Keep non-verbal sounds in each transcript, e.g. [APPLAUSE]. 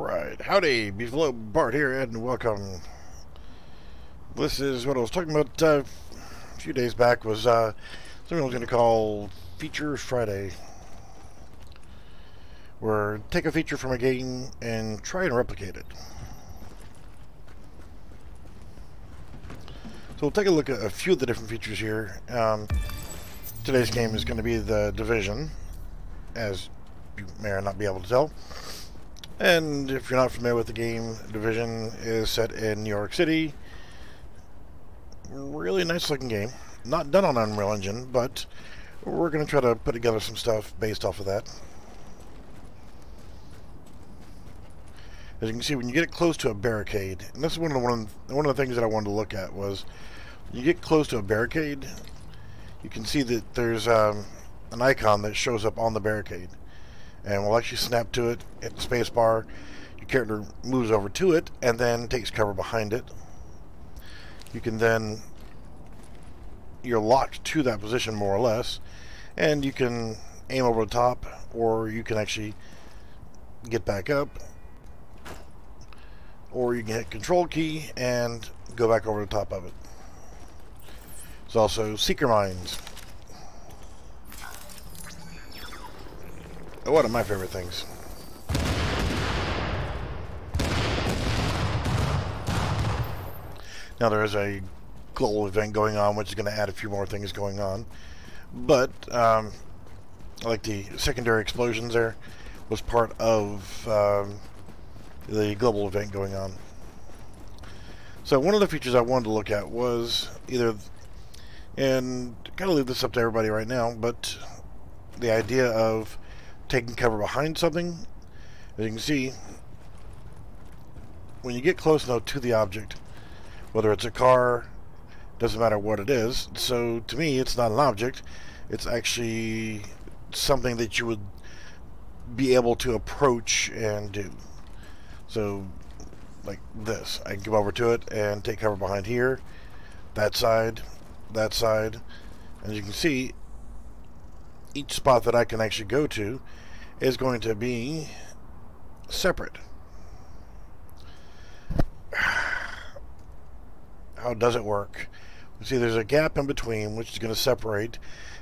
Alright, howdy, Beefalo Bart here, and welcome. This is what I was talking about uh, a few days back, was uh, something I was going to call Features Friday. Where take a feature from a game and try and replicate it. So we'll take a look at a few of the different features here. Um, today's game is going to be The Division, as you may or not be able to tell. And if you're not familiar with the game, Division is set in New York City. Really nice looking game. Not done on Unreal Engine, but we're going to try to put together some stuff based off of that. As you can see, when you get close to a barricade, and this is one of the, one, one of the things that I wanted to look at was, when you get close to a barricade, you can see that there's um, an icon that shows up on the barricade and we'll actually snap to it, hit the space bar, your character moves over to it, and then takes cover behind it. You can then, you're locked to that position more or less, and you can aim over the top, or you can actually get back up, or you can hit control key and go back over the top of it. There's also seeker mines. One of my favorite things. Now there is a global event going on, which is going to add a few more things going on. But um, like the secondary explosions there was part of um, the global event going on. So one of the features I wanted to look at was either, and kind of leave this up to everybody right now, but the idea of taking cover behind something. As you can see, when you get close enough to the object, whether it's a car, doesn't matter what it is. So to me, it's not an object. It's actually something that you would be able to approach and do. So, like this. I can come over to it and take cover behind here, that side, that side. As you can see, each spot that I can actually go to is going to be separate. [SIGHS] How does it work? See, there's a gap in between, which is going to separate,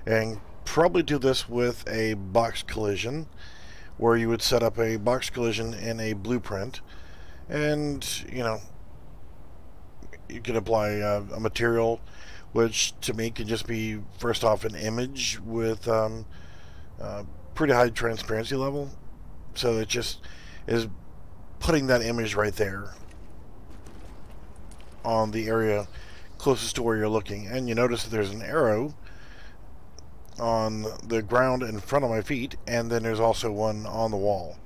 and probably do this with a box collision, where you would set up a box collision in a blueprint, and, you know, you can apply uh, a material, which to me can just be, first off, an image with um, uh, pretty high transparency level. So it just is putting that image right there on the area closest to where you're looking. And you notice that there's an arrow on the ground in front of my feet, and then there's also one on the wall.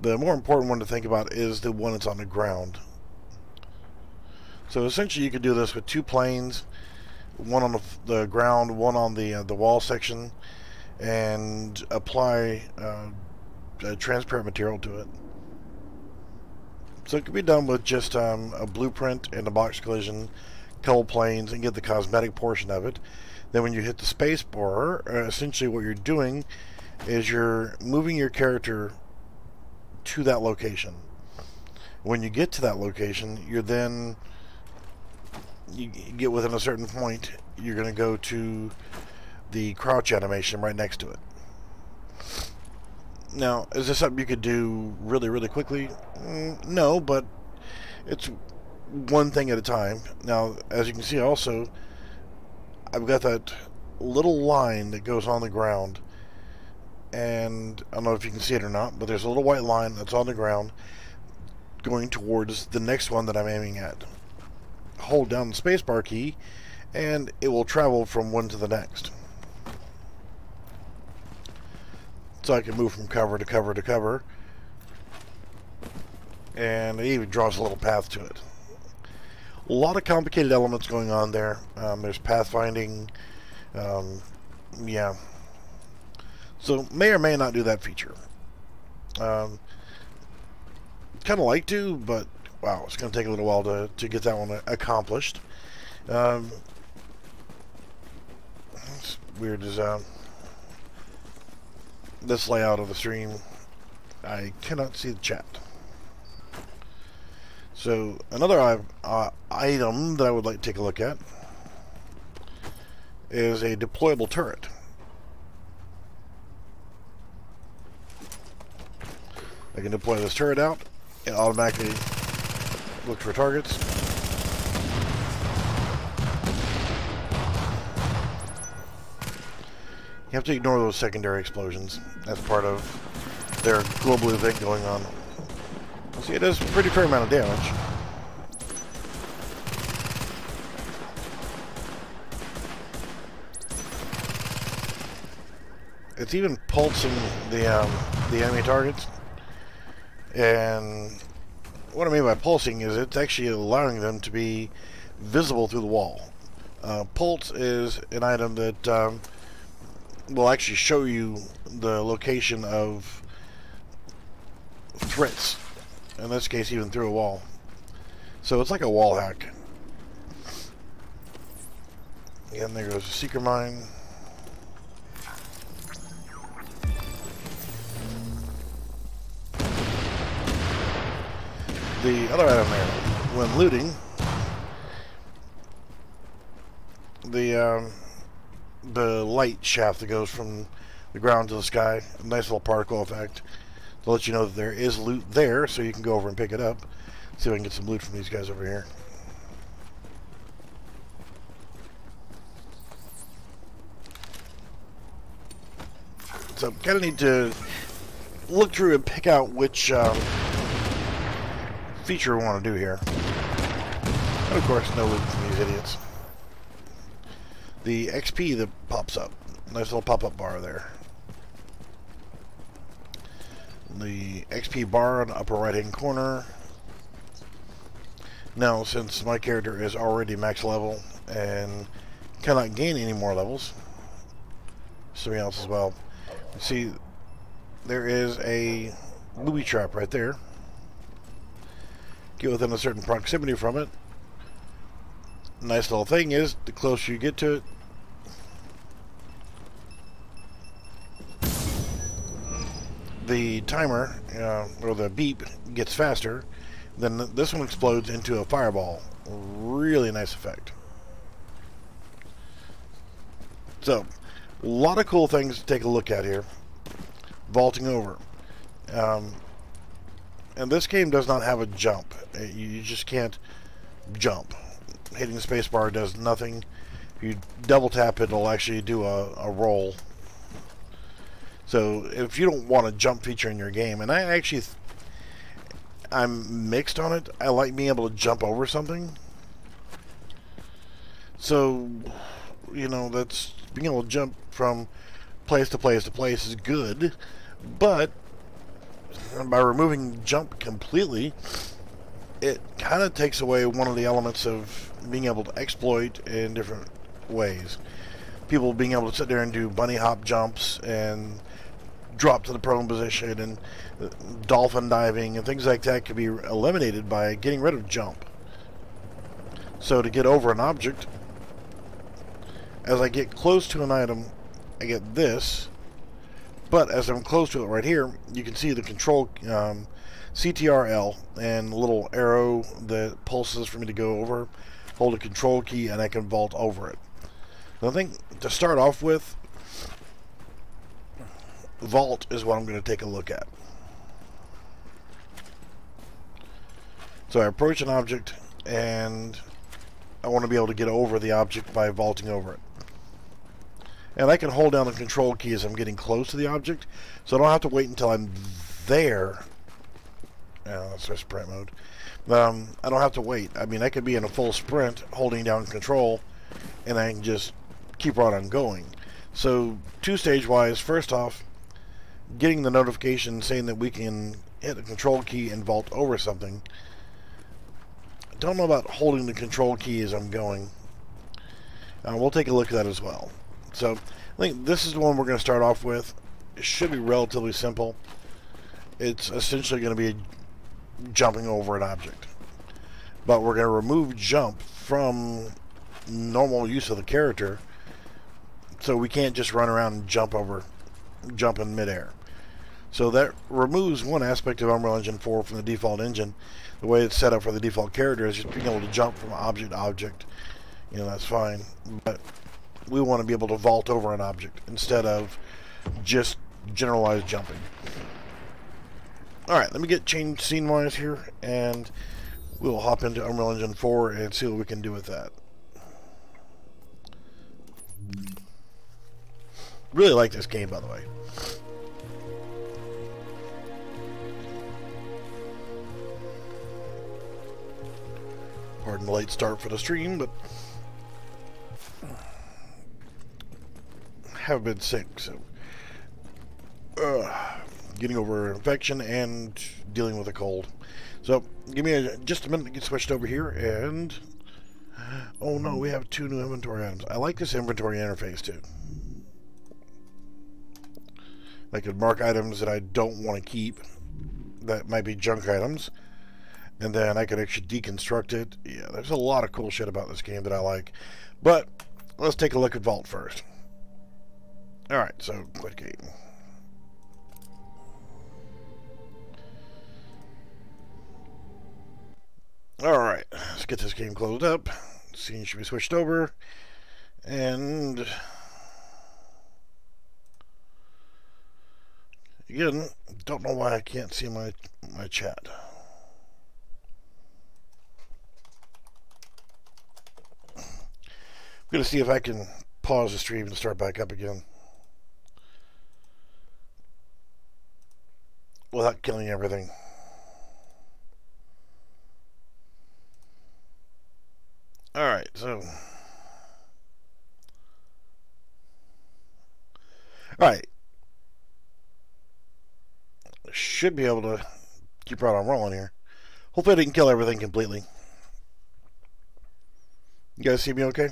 The more important one to think about is the one that's on the ground. So essentially you could do this with two planes, one on the, the ground, one on the, uh, the wall section, and apply uh, a transparent material to it. So it can be done with just um, a blueprint and a box collision, couple planes, and get the cosmetic portion of it. Then when you hit the space bar, uh, essentially what you're doing is you're moving your character to that location. When you get to that location, you're then you get within a certain point, you're going to go to the crouch animation right next to it. Now, is this something you could do really, really quickly? Mm, no, but it's one thing at a time. Now, as you can see also, I've got that little line that goes on the ground. And I don't know if you can see it or not, but there's a little white line that's on the ground going towards the next one that I'm aiming at. Hold down the spacebar key and it will travel from one to the next. So I can move from cover to cover to cover. And it even draws a little path to it. A lot of complicated elements going on there. Um, there's pathfinding. Um, yeah. So may or may not do that feature. Um, kind of like to, but wow, it's going to take a little while to, to get that one accomplished. Um, weird as uh, this layout of the stream, I cannot see the chat. So another uh, item that I would like to take a look at is a deployable turret. I can deploy this turret out. It automatically looks for targets. You have to ignore those secondary explosions. That's part of their global event going on. See, it does a pretty fair amount of damage. It's even pulsing the um, the enemy targets. And what I mean by pulsing is it's actually allowing them to be visible through the wall. Uh, pulse is an item that um, will actually show you the location of threats. In this case, even through a wall. So it's like a wall hack. And there goes a seeker mine. The other item there, when looting, the um, the light shaft that goes from the ground to the sky. A nice little particle effect to let you know that there is loot there, so you can go over and pick it up. See if I can get some loot from these guys over here. So kind of need to look through and pick out which um, feature we want to do here. And of course, no loot from these idiots the XP that pops up. Nice little pop-up bar there. The XP bar on the upper right hand corner. Now, since my character is already max level and cannot gain any more levels, something else as well. See, there is a booby trap right there. Get within a certain proximity from it. Nice little thing is, the closer you get to it, the timer, uh, or the beep, gets faster, then this one explodes into a fireball. Really nice effect. So, a lot of cool things to take a look at here. Vaulting over. Um, and this game does not have a jump. Uh, you just can't jump. Hitting the spacebar does nothing. If you double tap it, it'll actually do a, a roll so if you don't want a jump feature in your game, and I actually, I'm mixed on it. I like being able to jump over something. So, you know, that's being able to jump from place to place to place is good, but by removing jump completely, it kind of takes away one of the elements of being able to exploit in different ways. People being able to sit there and do bunny hop jumps and drop to the prone position and dolphin diving and things like that can be eliminated by getting rid of jump. So to get over an object, as I get close to an item, I get this. But as I'm close to it right here, you can see the control um, CTRL and little arrow that pulses for me to go over. Hold a control key and I can vault over it. Now I think to start off with, vault is what I'm going to take a look at. So I approach an object and I want to be able to get over the object by vaulting over it. And I can hold down the control key as I'm getting close to the object, so I don't have to wait until I'm there. Yeah, that's my sprint mode. Um, I don't have to wait. I mean, I could be in a full sprint holding down control, and I can just keep right on going. So, two stage wise, first off, getting the notification saying that we can hit the control key and vault over something. I don't know about holding the control key as I'm going. Uh, we'll take a look at that as well. So I think this is the one we're going to start off with. It should be relatively simple. It's essentially going to be jumping over an object. But we're going to remove jump from normal use of the character so we can't just run around and jump over jump in midair. So that removes one aspect of Unreal Engine 4 from the default engine. The way it's set up for the default character is just being able to jump from object to object. You know, that's fine. But we want to be able to vault over an object instead of just generalized jumping. Alright, let me get changed scene-wise here, and we'll hop into Unreal Engine 4 and see what we can do with that. Really like this game, by the way. Pardon the late start for the stream, but have been sick, so uh, getting over infection and dealing with a cold. So give me a, just a minute to get switched over here, and oh no, we have two new inventory items. I like this inventory interface too. I could mark items that I don't want to keep that might be junk items and then I could actually deconstruct it. Yeah, there's a lot of cool shit about this game that I like. But let's take a look at Vault first. Alright, so quit game. Alright, let's get this game closed up. Scene should be switched over. And again, don't know why I can't see my my chat. Gonna see if I can pause the stream and start back up again. without killing everything. Alright, so... Alright. Should be able to keep right on rolling here. Hopefully I didn't kill everything completely. You guys see me okay?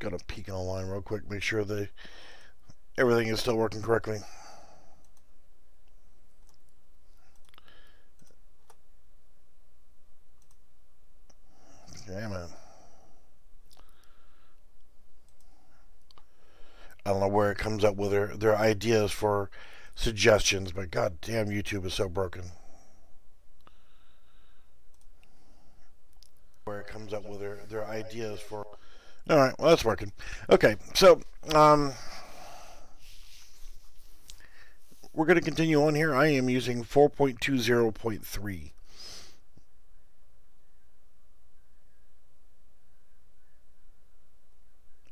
Gotta peek online real quick, make sure that everything is still working correctly. Damn it. I don't know where it comes up with their, their ideas for suggestions, but god damn YouTube is so broken. Where it comes up with their, their ideas for all right, well, that's working. Okay, so um, we're going to continue on here. I am using 4.20.3.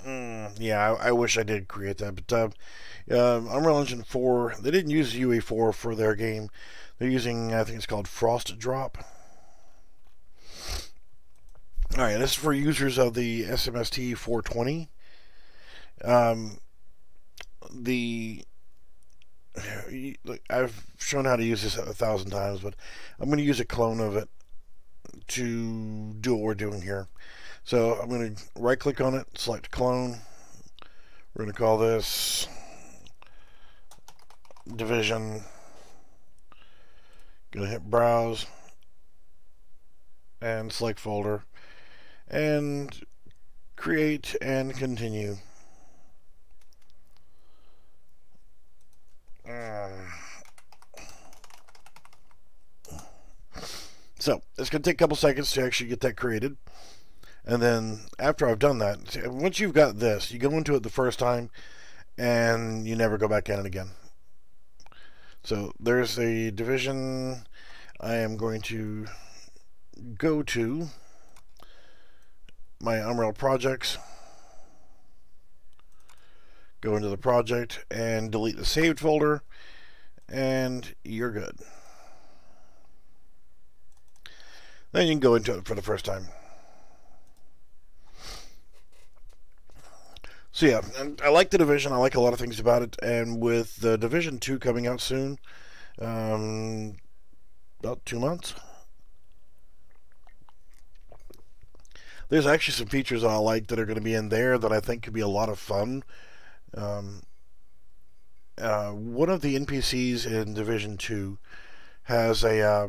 Mm, yeah, I, I, wish I did create that, but uh, uh, Unreal Engine 4, they didn't use UE4 for their game. They're using, I think it's called Frost Drop. All right, this is for users of the SMST 420. Um, the I've shown how to use this a thousand times, but I'm going to use a clone of it to do what we're doing here. So I'm going to right click on it, select clone. We're going to call this division. Going to hit browse and select folder and create and continue. Mm. so it's going to take a couple seconds to actually get that created. And then after I've done that, once you've got this, you go into it the first time and you never go back in it again. So there's a division I am going to go to my Unreal projects, go into the project and delete the saved folder, and you're good. Then you can go into it for the first time. So yeah, I like the Division. I like a lot of things about it. And with the Division 2 coming out soon, um, about two months, there's actually some features that I like that are going to be in there that I think could be a lot of fun. Um, uh, one of the NPCs in Division 2 has a uh,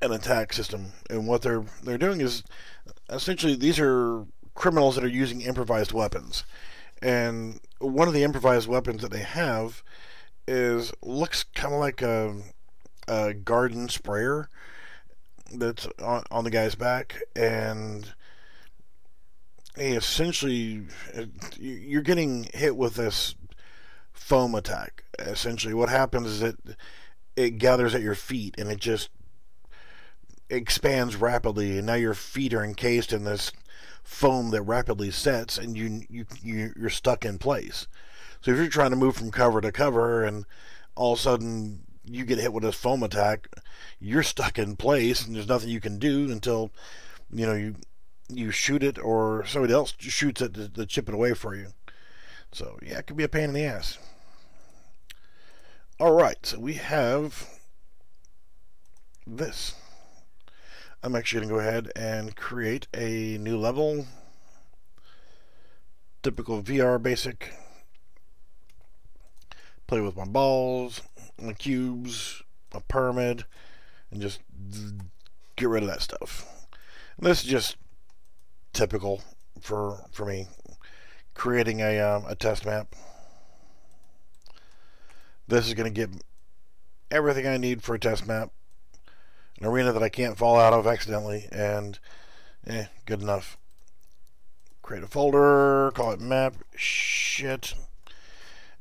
an attack system, and what they're they're doing is essentially these are criminals that are using improvised weapons, and one of the improvised weapons that they have is looks kind of like a, a garden sprayer that's on, on the guy's back, and he essentially you're getting hit with this foam attack. Essentially, what happens is that it gathers at your feet and it just expands rapidly, and now your feet are encased in this foam that rapidly sets, and you, you you're stuck in place. So if you're trying to move from cover to cover, and all of a sudden you get hit with this foam attack, you're stuck in place, and there's nothing you can do until you know you you shoot it or somebody else shoots it to, to chip it away for you. So yeah, it could be a pain in the ass. All right, so we have this. I'm actually going to go ahead and create a new level. Typical VR basic. Play with my balls, my cubes, my pyramid, and just get rid of that stuff. And this is just typical for for me creating a, um, a test map. This is going to give everything I need for a test map an arena that I can't fall out of accidentally, and eh, good enough. Create a folder, call it map, shit,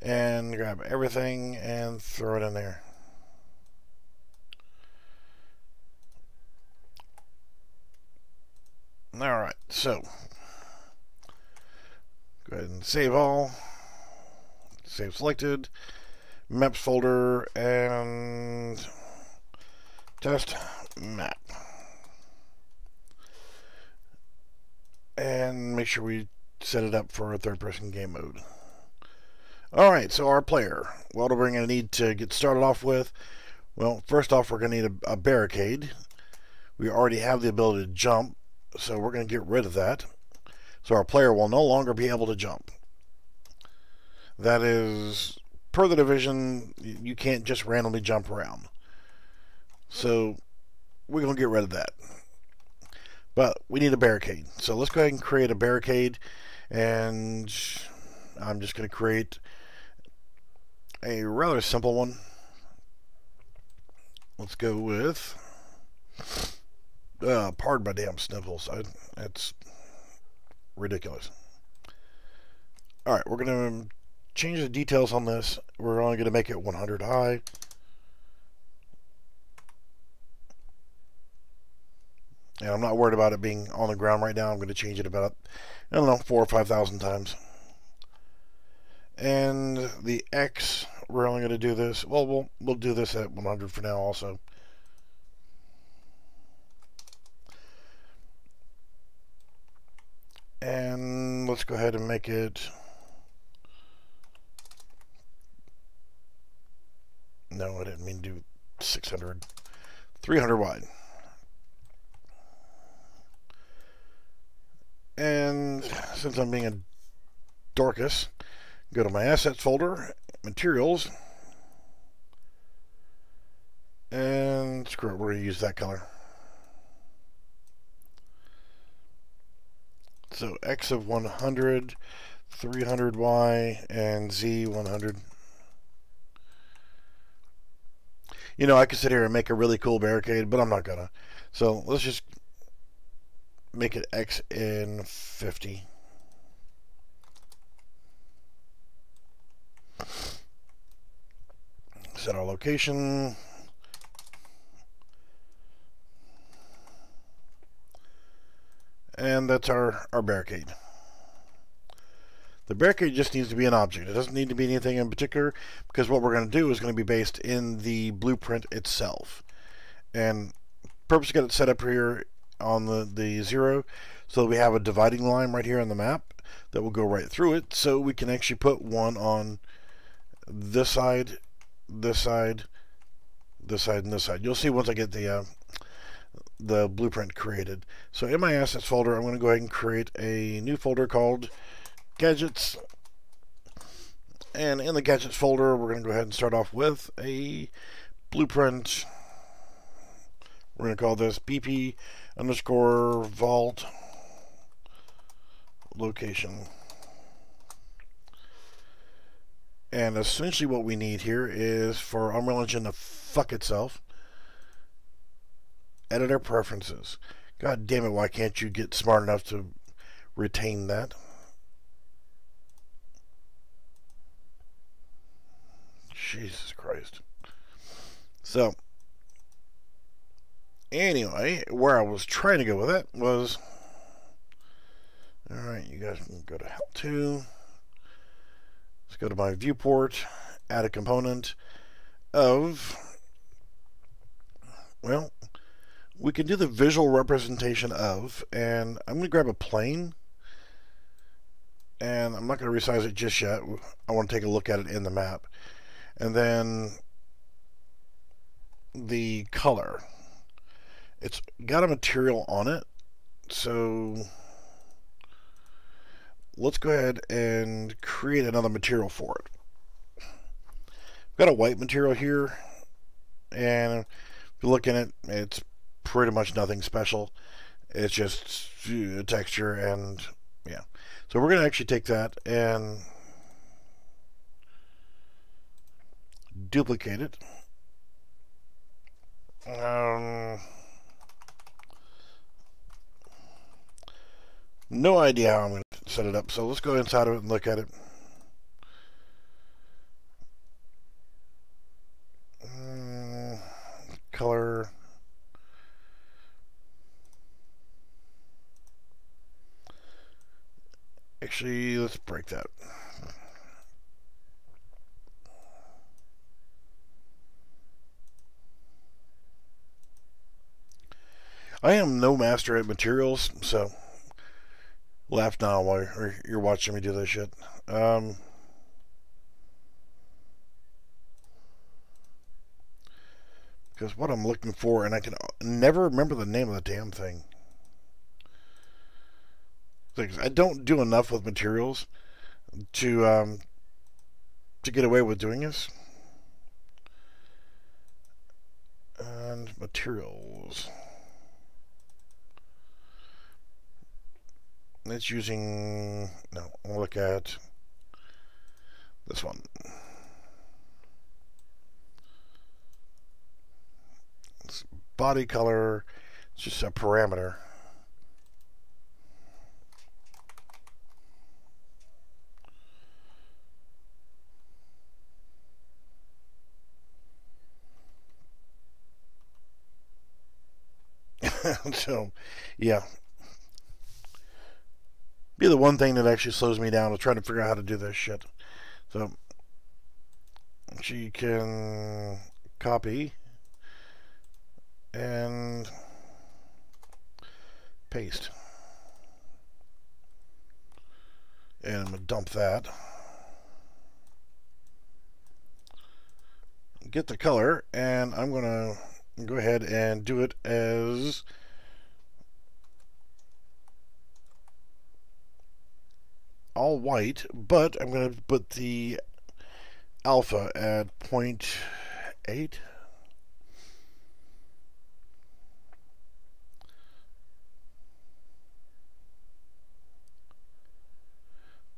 and grab everything and throw it in there. Alright, so go ahead and save all. Save selected. Maps folder and test map. And make sure we set it up for a third person game mode. Alright, so our player. What are we going to need to get started off with? Well, first off, we're going to need a, a barricade. We already have the ability to jump, so we're going to get rid of that. So our player will no longer be able to jump. That is, per the division, you can't just randomly jump around. So we're going to get rid of that. But we need a barricade. So let's go ahead and create a barricade. And I'm just going to create a rather simple one. Let's go with, uh, pardon my damn sniffles. I, that's ridiculous. All right, we're going to change the details on this. We're only going to make it 100 high. And I'm not worried about it being on the ground right now. I'm going to change it about, I don't know, four or 5,000 times. And the X, we're only going to do this. Well, we'll, we'll do this at 100 for now also. And let's go ahead and make it... No, I didn't mean to do 600. 300 wide. And since I'm being a Dorcas, go to my assets folder, materials, and screw it, we're going to use that color. So X of 100, 300Y, and Z 100. You know, I could sit here and make a really cool barricade, but I'm not gonna. So let's just make it X in 50. Set our location. And that's our, our barricade. The barricade just needs to be an object. It doesn't need to be anything in particular because what we're going to do is going to be based in the blueprint itself. And purpose to get it set up here on the, the zero so we have a dividing line right here on the map that will go right through it so we can actually put one on this side this side this side and this side you'll see once I get the uh, the blueprint created so in my assets folder I'm going to go ahead and create a new folder called gadgets and in the gadgets folder we're going to go ahead and start off with a blueprint. We're going to call this BP underscore vault location. And essentially what we need here is for Unreal Engine to fuck itself. Editor preferences. God damn it, why can't you get smart enough to retain that? Jesus Christ. So, anyway, where I was trying to go with it was, all right, you guys can go to help to. Let's go to my viewport, add a component of, well, we can do the visual representation of, and I'm going to grab a plane, and I'm not going to resize it just yet. I want to take a look at it in the map. And then the color. It's got a material on it, so let's go ahead and create another material for it. I've got a white material here, and if you look in it, it's pretty much nothing special. It's just a texture and yeah. So we're going to actually take that and duplicate it. Um, no idea how I'm going to set it up, so let's go inside of it and look at it. Um, color. Actually, let's break that. I am no master at materials, so laugh now while you're watching me do this shit. Um, because what I'm looking for, and I can never remember the name of the damn thing. Things I don't do enough with materials to um, to get away with doing this. And materials. It's using no I'll look at this one. It's body color it's just a parameter. [LAUGHS] So yeah be the one thing that actually slows me down is trying to figure out how to do this shit. So she can copy and paste. And I'm going to dump that. Get the color, and I'm going to go ahead and do it as all white, but I'm going to put the alpha at 0.8.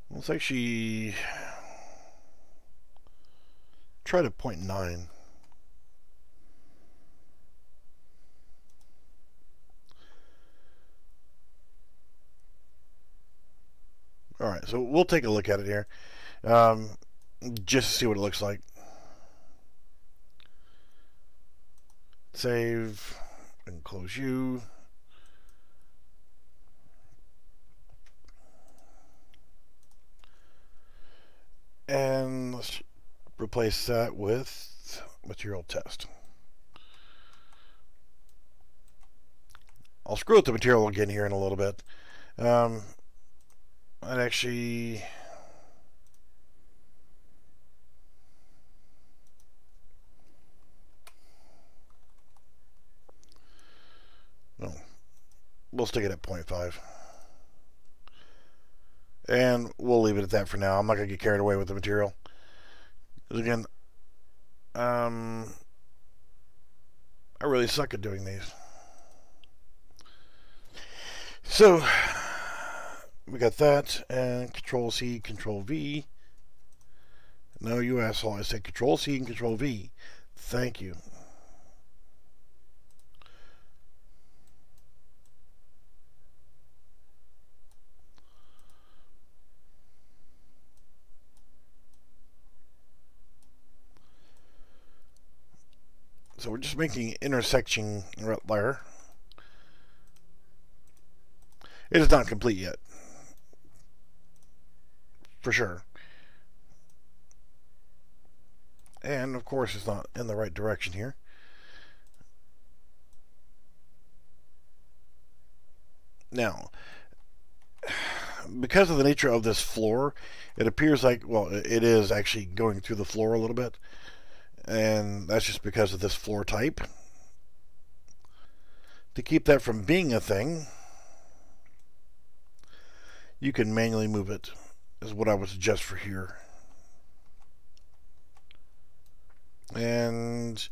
Let's actually try to 0.9. All right, so we'll take a look at it here, um, just to see what it looks like. Save and close you. And let's replace that with material test. I'll screw with the material again here in a little bit. Um, I'd actually... No. We'll stick it at 0.5. And we'll leave it at that for now. I'm not going to get carried away with the material. Because again, um, I really suck at doing these. So, we got that, and Control C, Control V. No, you asshole. I said Control C and Control V. Thank you. So we're just making intersection layer. It is not complete yet. For sure. And of course it's not in the right direction here. Now, because of the nature of this floor, it appears like, well, it is actually going through the floor a little bit and that's just because of this floor type. To keep that from being a thing, you can manually move it, is what I would suggest for here. And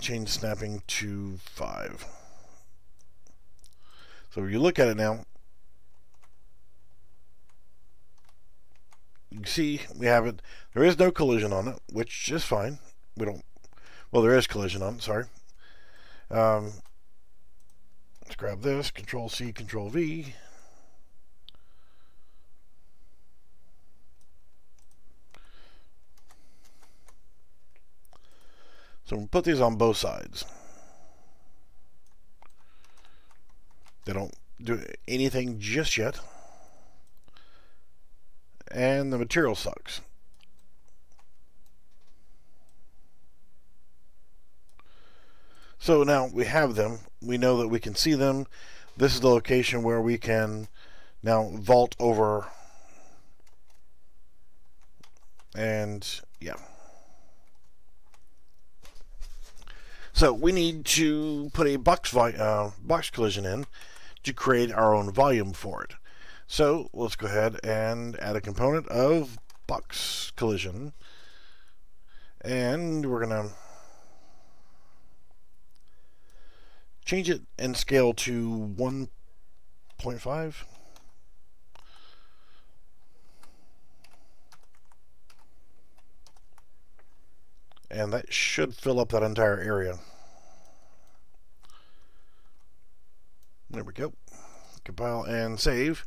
change snapping to 5. So if you look at it now, you see we have it. There is no collision on it, which is fine. We don't. Well, there is collision on it. Sorry. Um, let's grab this. Control C, So we'll put these on both sides. They don't do anything just yet and the material sucks. So now we have them. We know that we can see them. This is the location where we can now vault over. And yeah. So we need to put a box, uh, box collision in to create our own volume for it. So let's go ahead and add a component of box collision. And we're going to change it and scale to 1.5. And that should fill up that entire area. There we go. Compile and save.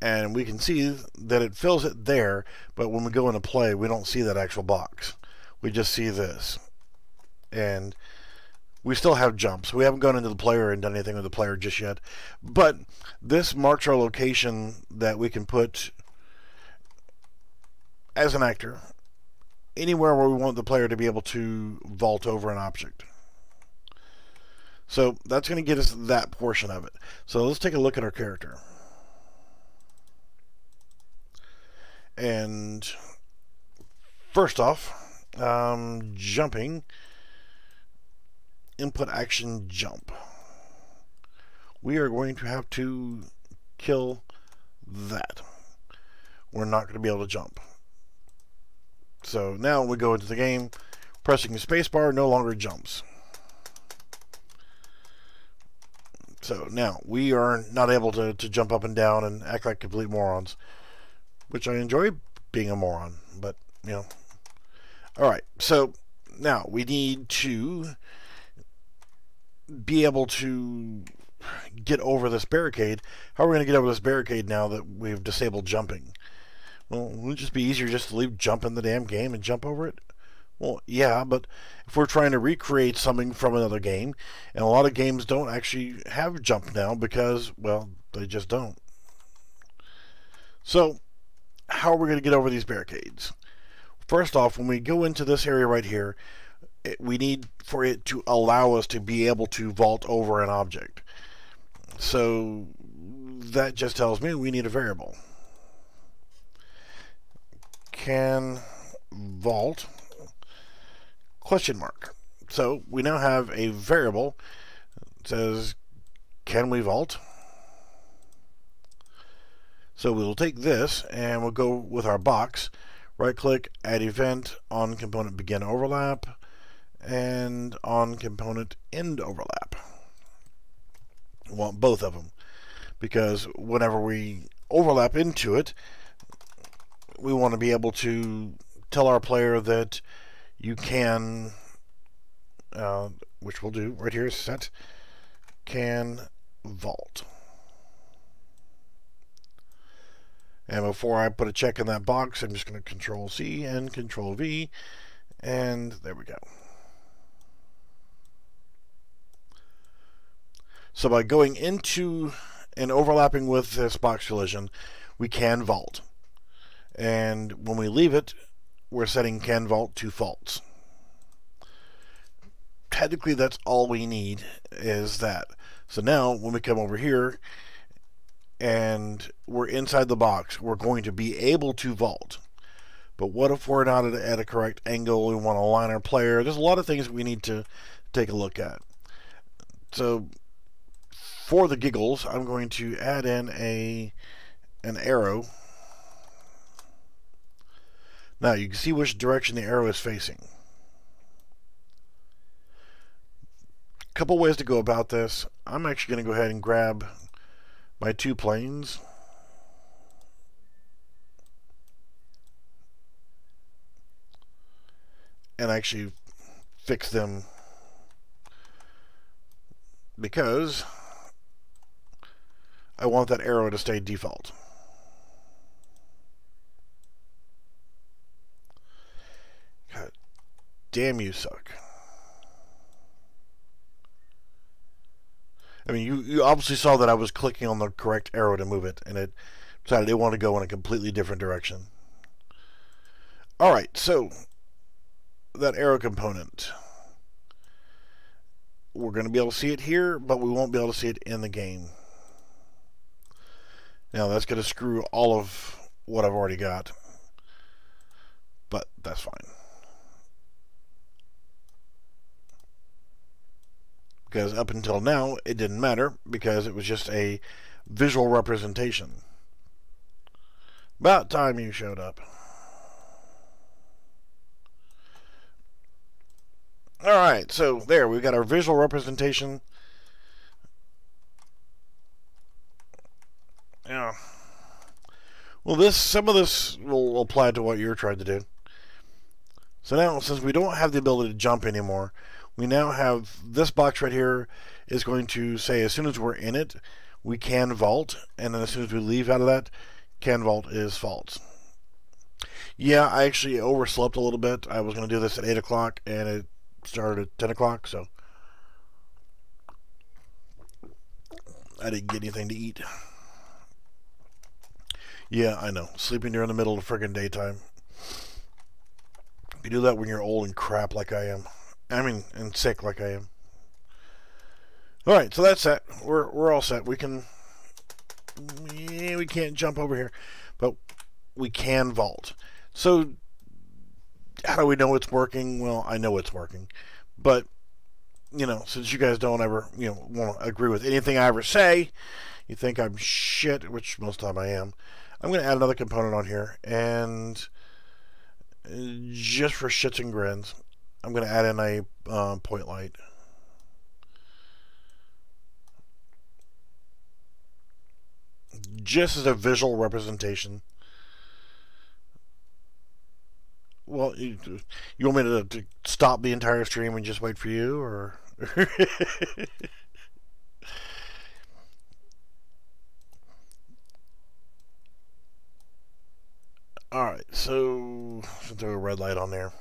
And we can see that it fills it there but when we go into play we don't see that actual box. We just see this. And we still have jumps. We haven't gone into the player and done anything with the player just yet. But this marks our location that we can put as an actor anywhere where we want the player to be able to vault over an object so that's going to get us that portion of it so let's take a look at our character And first off, um, jumping, input action jump. We are going to have to kill that. We're not going to be able to jump. So now we go into the game, pressing the spacebar no longer jumps. So now we are not able to, to jump up and down and act like complete morons which I enjoy being a moron, but, you know. Alright, so now we need to be able to get over this barricade. How are we going to get over this barricade now that we've disabled jumping? Well, wouldn't it just be easier just to leave jump in the damn game and jump over it? Well, yeah, but if we're trying to recreate something from another game, and a lot of games don't actually have jump now because, well, they just don't. So, how are we going to get over these barricades? First off, when we go into this area right here, it, we need for it to allow us to be able to vault over an object. So that just tells me we need a variable. Can vault question mark. So we now have a variable that says can we vault? So we'll take this and we'll go with our box, right click, add event on component begin overlap, and on component end overlap. We want both of them because whenever we overlap into it, we want to be able to tell our player that you can, uh, which we'll do right here, set can vault. And before I put a check in that box, I'm just going to Control C and Control V, and there we go. So by going into and overlapping with this box collision, we can vault. And when we leave it, we're setting can vault to false. Technically, that's all we need is that. So now, when we come over here and we're inside the box, we're going to be able to vault. But what if we're not at a correct angle? We want to align our player. There's a lot of things we need to take a look at. So for the giggles, I'm going to add in a an arrow. Now you can see which direction the arrow is facing. A couple ways to go about this. I'm actually going to go ahead and grab my two planes. And actually fix them because I want that arrow to stay default. God damn you suck. I mean, you, you obviously saw that I was clicking on the correct arrow to move it, and it decided it wanted to go in a completely different direction. Alright, so that arrow component. We're going to be able to see it here, but we won't be able to see it in the game. Now that's going to screw all of what I've already got, but that's fine. Because up until now it didn't matter because it was just a visual representation. About time you showed up. Alright, so there, we've got our visual representation. Yeah. Well, this some of this will apply to what you're trying to do. So now, since we don't have the ability to jump anymore, we now have this box right here is going to say as soon as we're in it, we can vault, and then as soon as we leave out of that, can vault is false. Yeah, I actually overslept a little bit. I was going to do this at 8 o'clock, and it started at 10 o'clock, so I didn't get anything to eat. Yeah, I know. Sleeping during the middle of friggin' daytime. You do that when you're old and crap like I am. I mean, and sick like I am. All right, so that's that. We're we're all set. We can. We can't jump over here, but we can vault. So, how do we know it's working? Well, I know it's working, but you know, since you guys don't ever you know want to agree with anything I ever say, you think I'm shit, which most of the time I am. I'm going to add another component on here, and uh, just for shits and grins, I'm going to add in a uh, point light. Just as a visual representation. Well, you, you want me to, to stop the entire stream and just wait for you, or? [LAUGHS] Alright, so, throw a red light on there.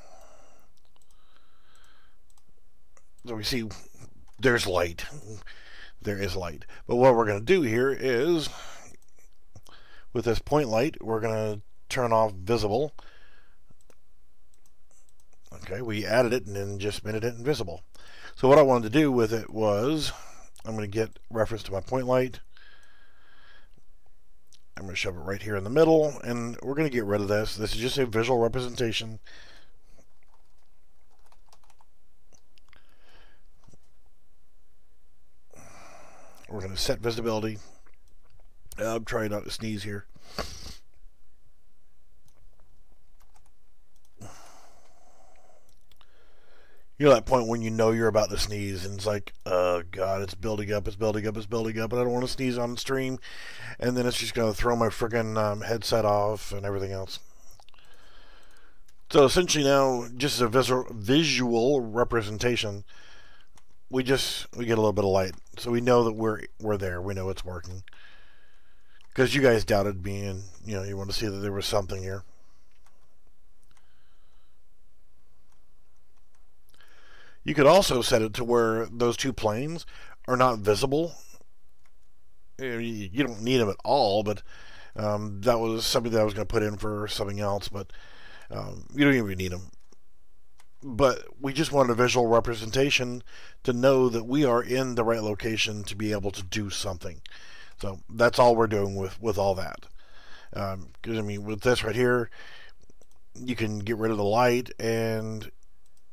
So we see there's light. There is light. But what we're going to do here is, with this point light, we're going to turn off visible. Okay, we added it and then just made it invisible. So what I wanted to do with it was, I'm going to get reference to my point light. I'm going to shove it right here in the middle, and we're going to get rid of this. This is just a visual representation We're going to set visibility. I'm trying not to sneeze here. you know that point when you know you're about to sneeze and it's like oh god it's building up it's building up it's building up and i don't want to sneeze on stream and then it's just going to throw my freaking um, headset off and everything else so essentially now just as a visual representation we just we get a little bit of light so we know that we're we're there we know it's working because you guys doubted me and you know you want to see that there was something here You could also set it to where those two planes are not visible. You don't need them at all, but um, that was something that I was going to put in for something else, but um, you don't even need them. But we just wanted a visual representation to know that we are in the right location to be able to do something. So that's all we're doing with, with all that. Because, um, I mean, with this right here, you can get rid of the light and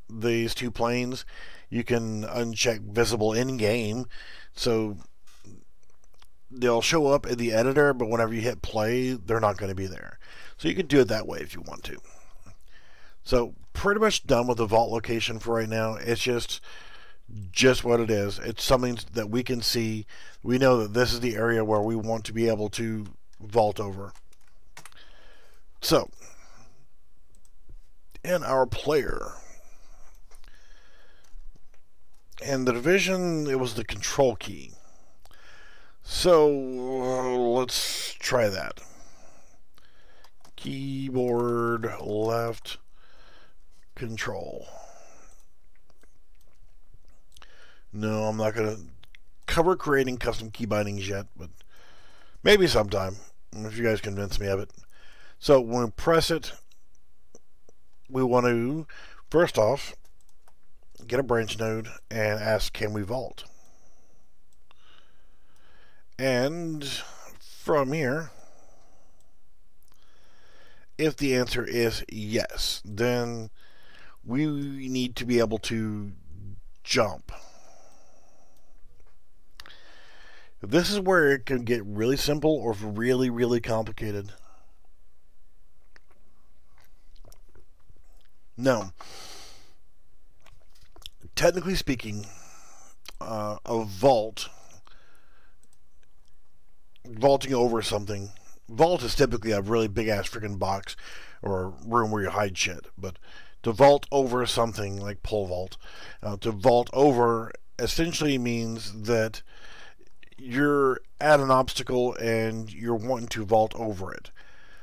these two planes, you can uncheck visible in game. So they'll show up in the editor, but whenever you hit play, they're not going to be there. So you can do it that way if you want to. So pretty much done with the vault location for right now. It's just just what it is. It's something that we can see. We know that this is the area where we want to be able to vault over. So, in our player, and the division, it was the control key. So uh, let's try that. Keyboard left control. No, I'm not going to cover creating custom key bindings yet, but maybe sometime if you guys convince me of it. So when we press it, we want to, first off, get a branch node and ask can we vault and from here if the answer is yes then we need to be able to jump this is where it can get really simple or really really complicated no technically speaking, uh, a vault, vaulting over something, vault is typically a really big ass freaking box or room where you hide shit. But to vault over something like pole vault, uh, to vault over essentially means that you're at an obstacle and you're wanting to vault over it.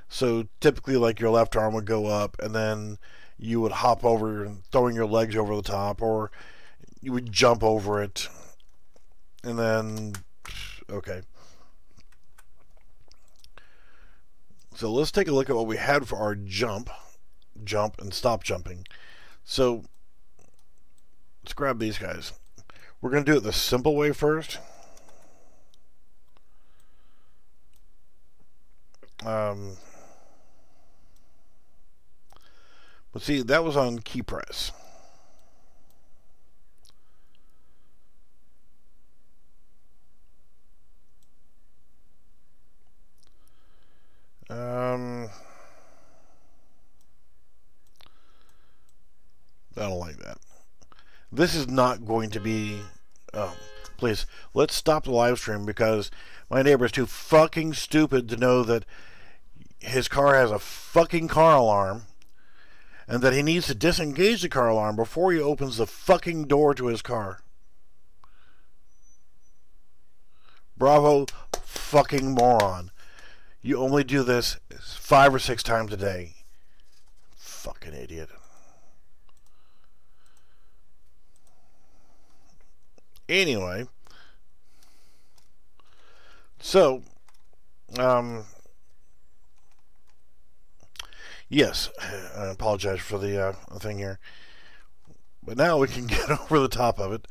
So typically, like your left arm would go up and then you would hop over throwing your legs over the top, or you would jump over it, and then okay. So let's take a look at what we had for our jump, jump, and stop jumping. So let's grab these guys. We're going to do it the simple way first. Um, But see, that was on key press. Um, I don't like that. This is not going to be... Oh, please, let's stop the live stream because my neighbor is too fucking stupid to know that his car has a fucking car alarm and that he needs to disengage the car alarm before he opens the fucking door to his car. Bravo, fucking moron. You only do this five or six times a day. Fucking idiot. Anyway, so, um, Yes, [SIGHS] I apologize for the uh, thing here. But now we can [LAUGHS] get over the top of it.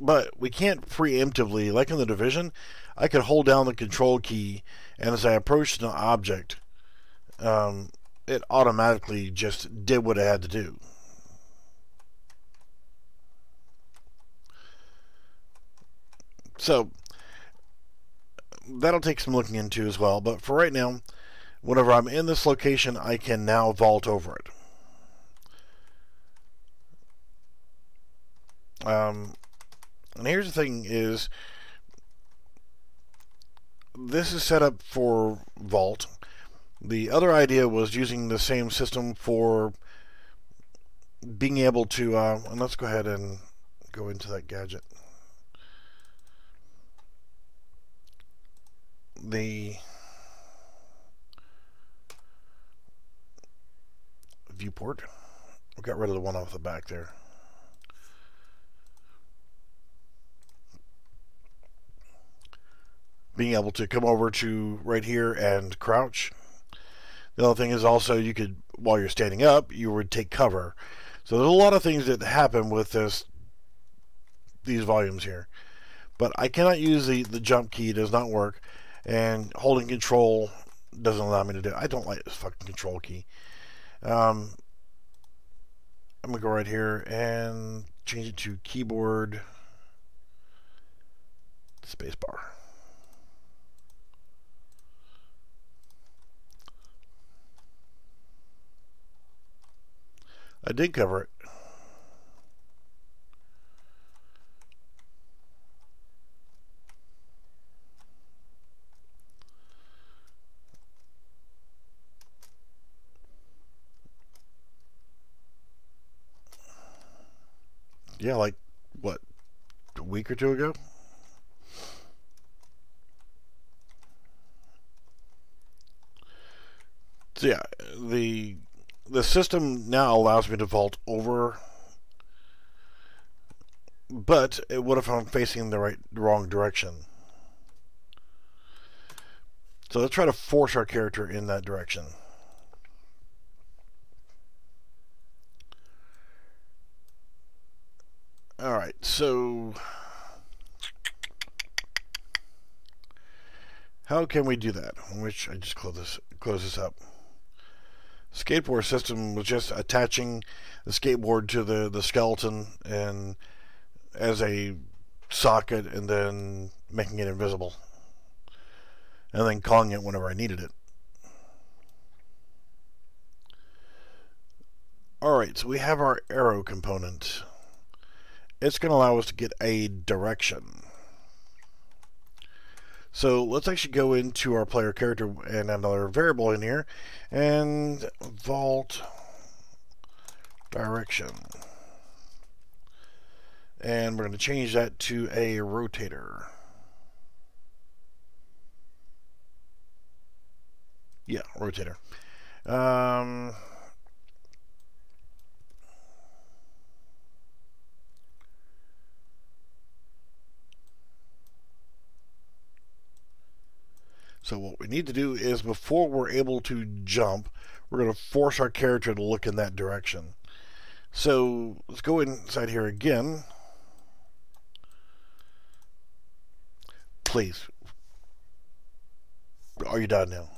But we can't preemptively, like in the division, I could hold down the control key, and as I approached an object, um, it automatically just did what it had to do. so that'll take some looking into as well. But for right now, whenever I'm in this location, I can now vault over it. Um, and here's the thing is, this is set up for vault. The other idea was using the same system for being able to, uh, and let's go ahead and go into that gadget. The viewport. We got rid of the one off the back there. Being able to come over to right here and crouch. The other thing is also you could, while you're standing up, you would take cover. So there's a lot of things that happen with this, these volumes here. But I cannot use the, the jump key, it does not work. And holding control doesn't allow me to do it. I don't like this fucking control key. Um, I'm going to go right here and change it to keyboard spacebar. I did cover it. Yeah, like what a week or two ago. So yeah, the the system now allows me to vault over, but what if I'm facing the right wrong direction? So let's try to force our character in that direction. All right, so how can we do that? Which I just close this close this up. Skateboard system was just attaching the skateboard to the the skeleton and as a socket and then making it invisible and then calling it whenever I needed it. Alright, so we have our arrow component it's going to allow us to get a direction. So let's actually go into our player character and another variable in here and vault direction. And we're going to change that to a rotator. Yeah, rotator. Um, So what we need to do is before we're able to jump, we're going to force our character to look in that direction. So let's go inside here again. Please. Are you done now?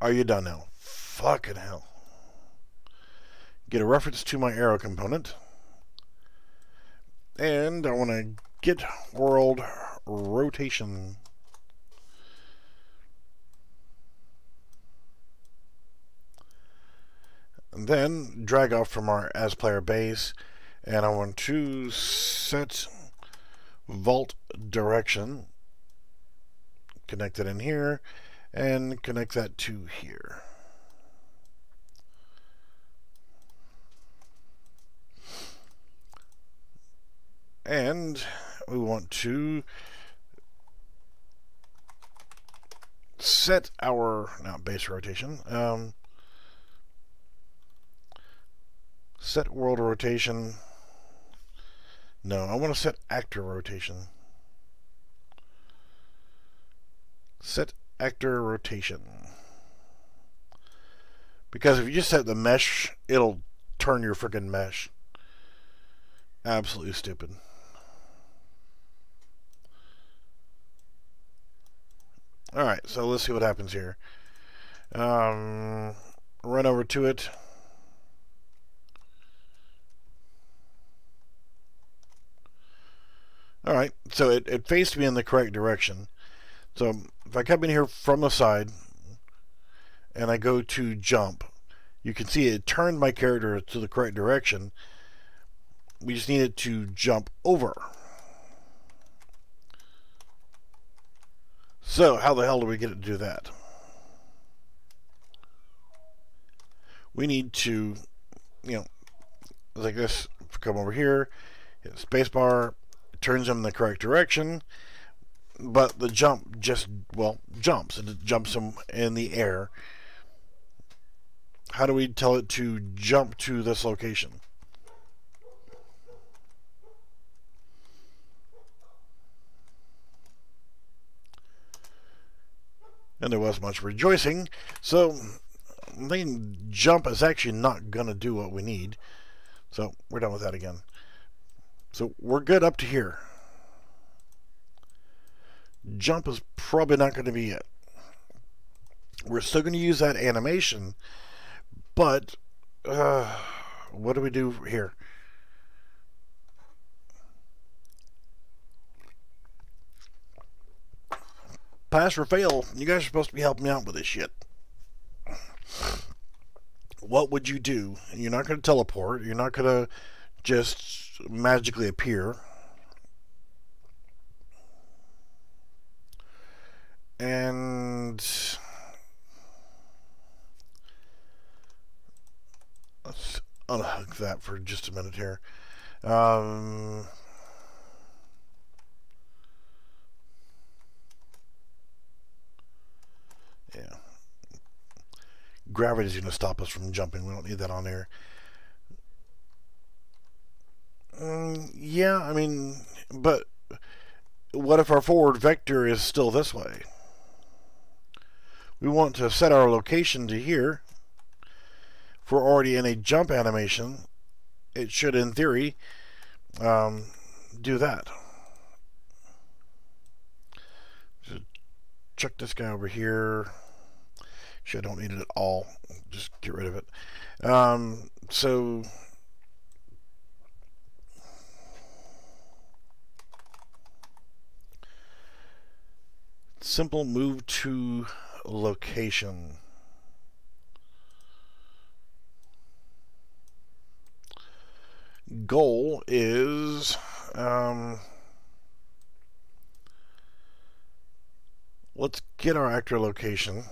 Are you done now? Fucking hell. Get a reference to my arrow component. And I want to get world rotation. And then drag off from our as player base and I want to set vault direction connect it in here and connect that to here. And we want to set our not base rotation um, Set world rotation. No, I want to set actor rotation. Set actor rotation. Because if you just set the mesh, it'll turn your freaking mesh. Absolutely stupid. Alright, so let's see what happens here. Um, run over to it. All right, so it, it faced me in the correct direction. So if I come in here from the side and I go to jump, you can see it turned my character to the correct direction. we just need it to jump over. So, how the hell do we get it to do that? We need to, you know, like this, come over here, hit spacebar, turns them in the correct direction, but the jump just, well, jumps. It jumps them in the air. How do we tell it to jump to this location? and there was much rejoicing. So I think jump is actually not going to do what we need. So we're done with that again. So we're good up to here. Jump is probably not going to be it. We're still going to use that animation, but uh, what do we do here? pass or fail, you guys are supposed to be helping me out with this shit. What would you do? You're not going to teleport. You're not going to just magically appear. And let's unhook that for just a minute here. Um, Yeah. Gravity is going to stop us from jumping. We don't need that on there. Mm, yeah, I mean, but what if our forward vector is still this way? We want to set our location to here. If we're already in a jump animation, it should, in theory, um, do that. chuck this guy over here. Actually, I don't need it at all. Just get rid of it. Um, so simple move to location. Goal is um, let's get our actor location.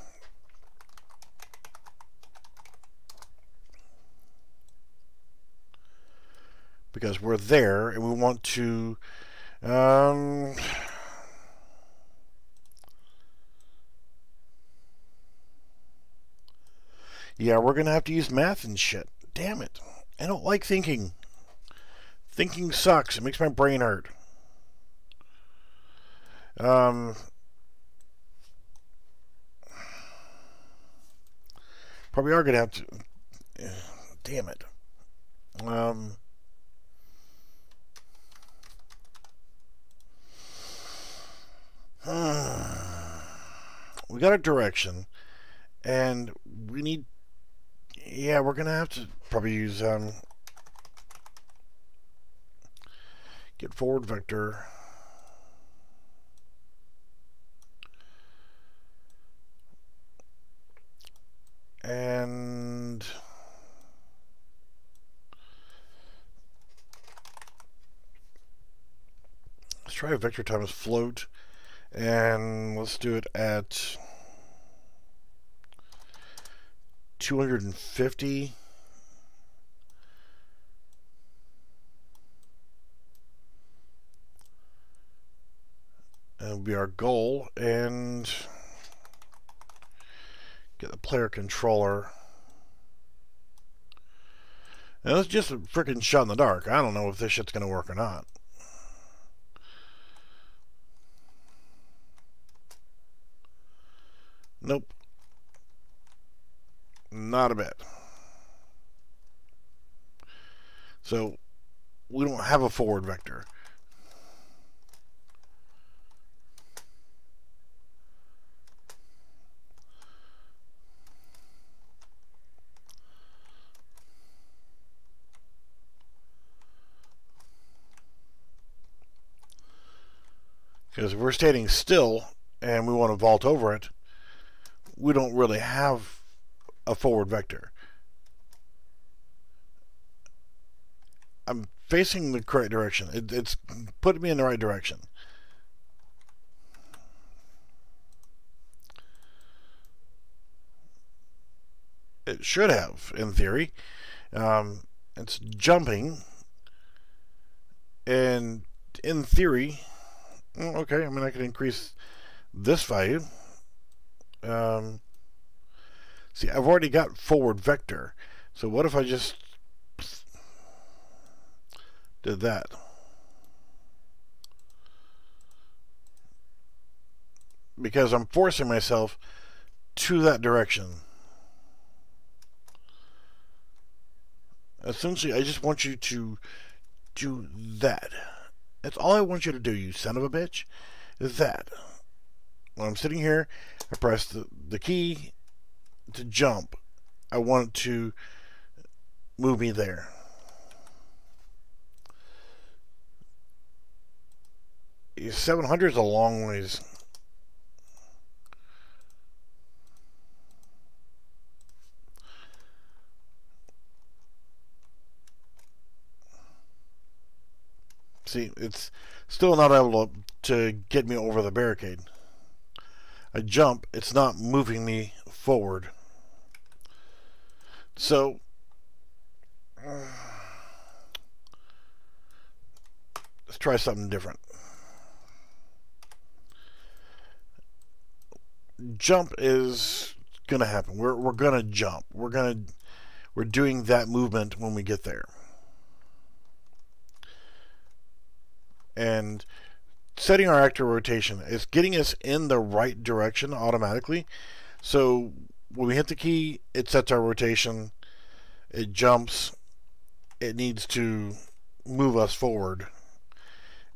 Because we're there and we want to um, yeah, we're going to have to use math and shit. Damn it. I don't like thinking. Thinking sucks. It makes my brain hurt. Um, Probably are going to have to. [SIGHS] Damn it. Um. [SIGHS] we got a direction, and we need. Yeah, we're gonna have to probably use um. Get forward vector. and let's try a vector times float and let's do it at 250 that'll be our goal and Get the player controller. Now, it's just a freaking shot in the dark. I don't know if this shit's going to work or not. Nope. Not a bit. So, we don't have a forward vector. Because if we're standing still and we want to vault over it, we don't really have a forward vector. I'm facing the correct direction. It, it's putting me in the right direction. It should have, in theory. Um, it's jumping. And in theory, mm, okay, I mean, I can increase this value. Um, see, I've already got forward vector. So what if I just did that? Because I'm forcing myself to that direction. Essentially, I just want you to do that. That's all I want you to do, you son of a bitch, is that. When I'm sitting here, I press the, the key to jump. I want to move me there. Seven hundred is a long ways. See, it's still not able to, to get me over the barricade. I jump, it's not moving me forward. So, uh, let's try something different. Jump is going to happen. We're, we're going to jump. We're going to, we're doing that movement when we get there. and setting our actor rotation is getting us in the right direction automatically. So when we hit the key, it sets our rotation, it jumps, it needs to move us forward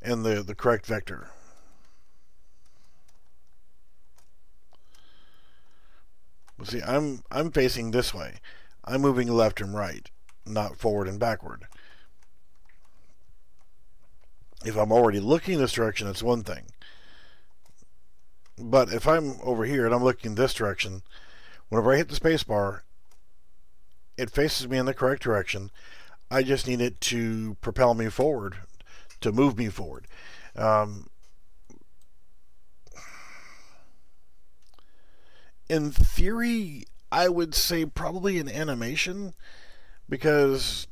in the, the correct vector. see, I'm I'm facing this way. I'm moving left and right, not forward and backward if I'm already looking this direction, it's one thing. But if I'm over here and I'm looking this direction, whenever I hit the spacebar, it faces me in the correct direction. I just need it to propel me forward, to move me forward. Um, in theory, I would say probably an animation, because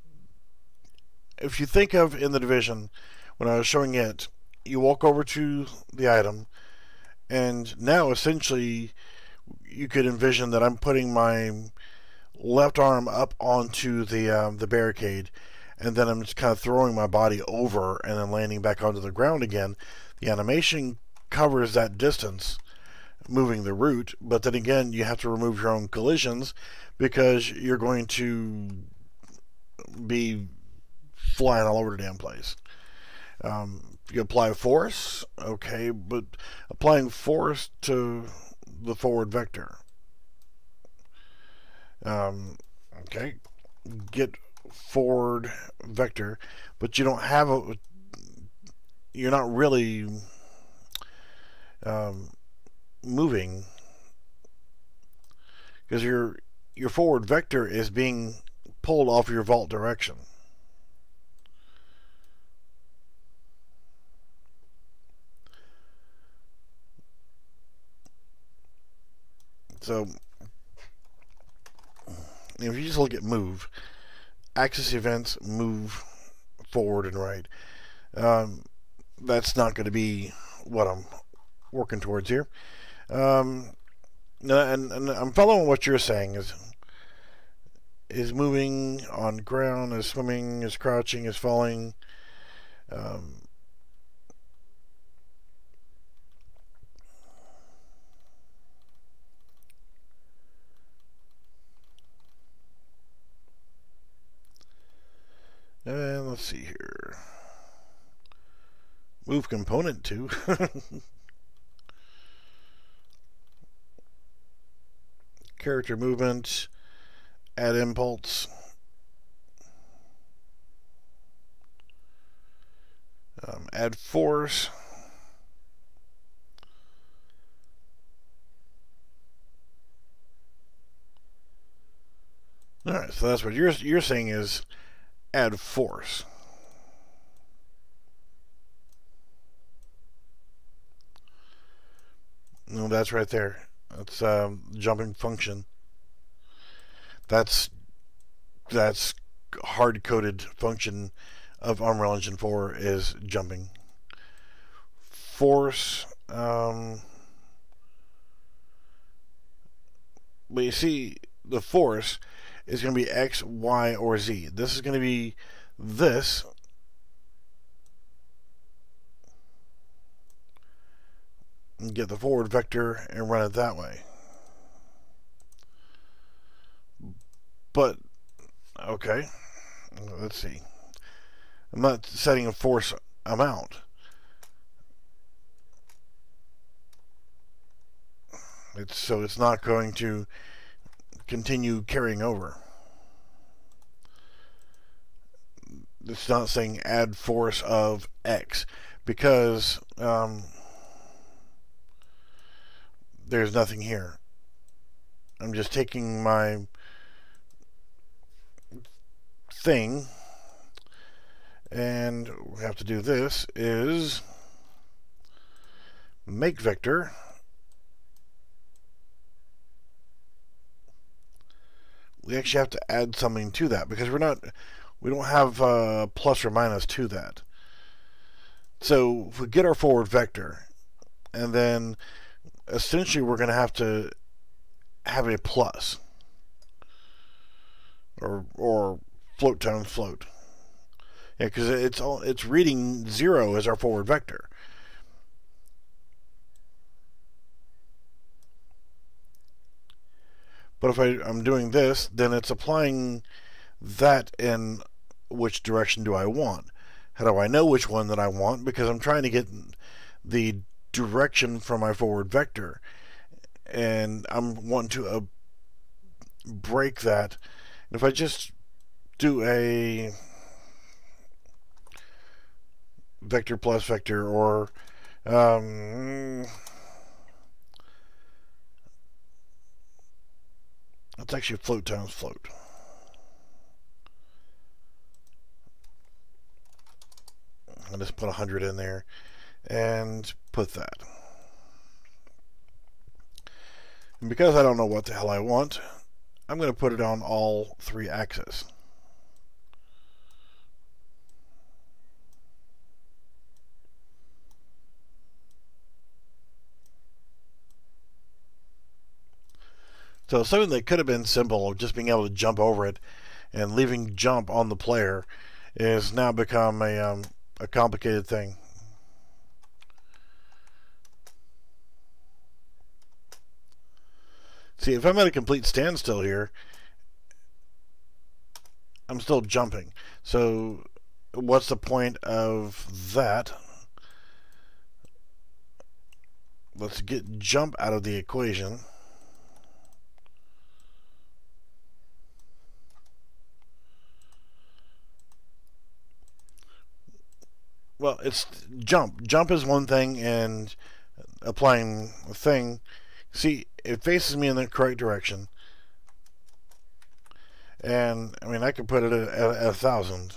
if you think of in the division, when I was showing it, you walk over to the item, and now essentially you could envision that I'm putting my left arm up onto the um, the barricade, and then I'm just kind of throwing my body over and then landing back onto the ground again. The animation covers that distance, moving the route, but then again, you have to remove your own collisions because you're going to be flying all over the damn place. Um, you apply force, okay, but applying force to the forward vector. Um, okay, get forward vector, but you don't have a, you're not really um, moving because your your forward vector is being pulled off your vault direction. So, if you just look at move, axis events move forward and right. Um, that's not going to be what I'm working towards here. Um, and, and I'm following what you're saying is is moving on ground, is swimming, is crouching, is falling. Um, And let's see here. Move component to. [LAUGHS] Character movement. Add impulse. Um, add force. All right, so that's what you're you're saying is add force. No, that's right there. That's um, jumping function. That's that's hard coded function of Unreal Engine 4 is jumping. Force. Um, but you see, the force is going to be X, Y, or Z. This is going to be this. And get the forward vector and run it that way. But, okay. Let's see. I'm not setting a force amount. It's so it's not going to continue carrying over. It's not saying add force of X because um, there's nothing here. I'm just taking my thing and we have to do this is make vector we actually have to add something to that because we're not we don't have uh, plus or minus to that. So if we get our forward vector and then essentially we're going to have to have a plus. Or or float times float. Yeah, because it's all it's reading zero as our forward vector. But if I, I'm doing this, then it's applying that in which direction do I want. How do I know which one that I want? Because I'm trying to get the direction from my forward vector. And I'm wanting to uh, break that. And if I just do a vector plus vector or um, it's actually float times float. I'll just put 100 in there and put that. And because I don't know what the hell I want, I'm going to put it on all three axes. So something that could have been simple, of just being able to jump over it and leaving jump on the player, is now become a um, a complicated thing. See, if I'm at a complete standstill here, I'm still jumping. So what's the point of that? Let's get jump out of the equation. Well, it's jump. Jump is one thing, and applying a thing. See, it faces me in the correct direction. And, I mean, I could put it at, at, at a thousand.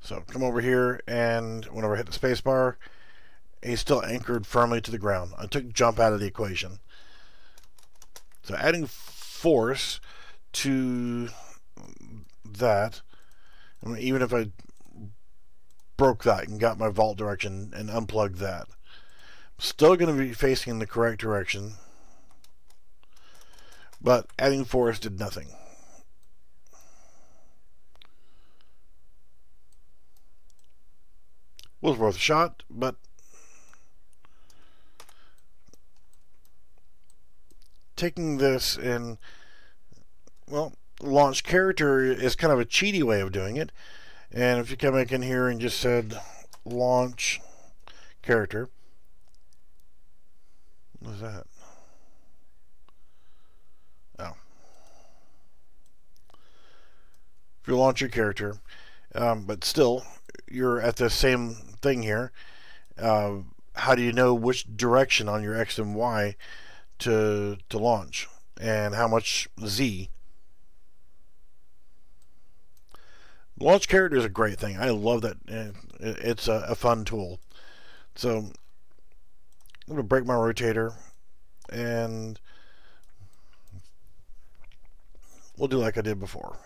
So come over here and whenever I hit the space bar, he's still anchored firmly to the ground. I took jump out of the equation. So adding force to that, I mean, even if I broke that and got my vault direction and unplugged that, I'm still going to be facing in the correct direction, but adding force did nothing. Was worth a shot, but taking this and well, launch character is kind of a cheaty way of doing it. And if you come back in here and just said launch character, what's that? Oh. If you launch your character, um, but still, you're at the same thing here. Uh, how do you know which direction on your X and Y to to launch. and how much Z. Launch character is a great thing. I love that. Eh, it's a, a fun tool. So I'm going to break my rotator and we'll do like I did before.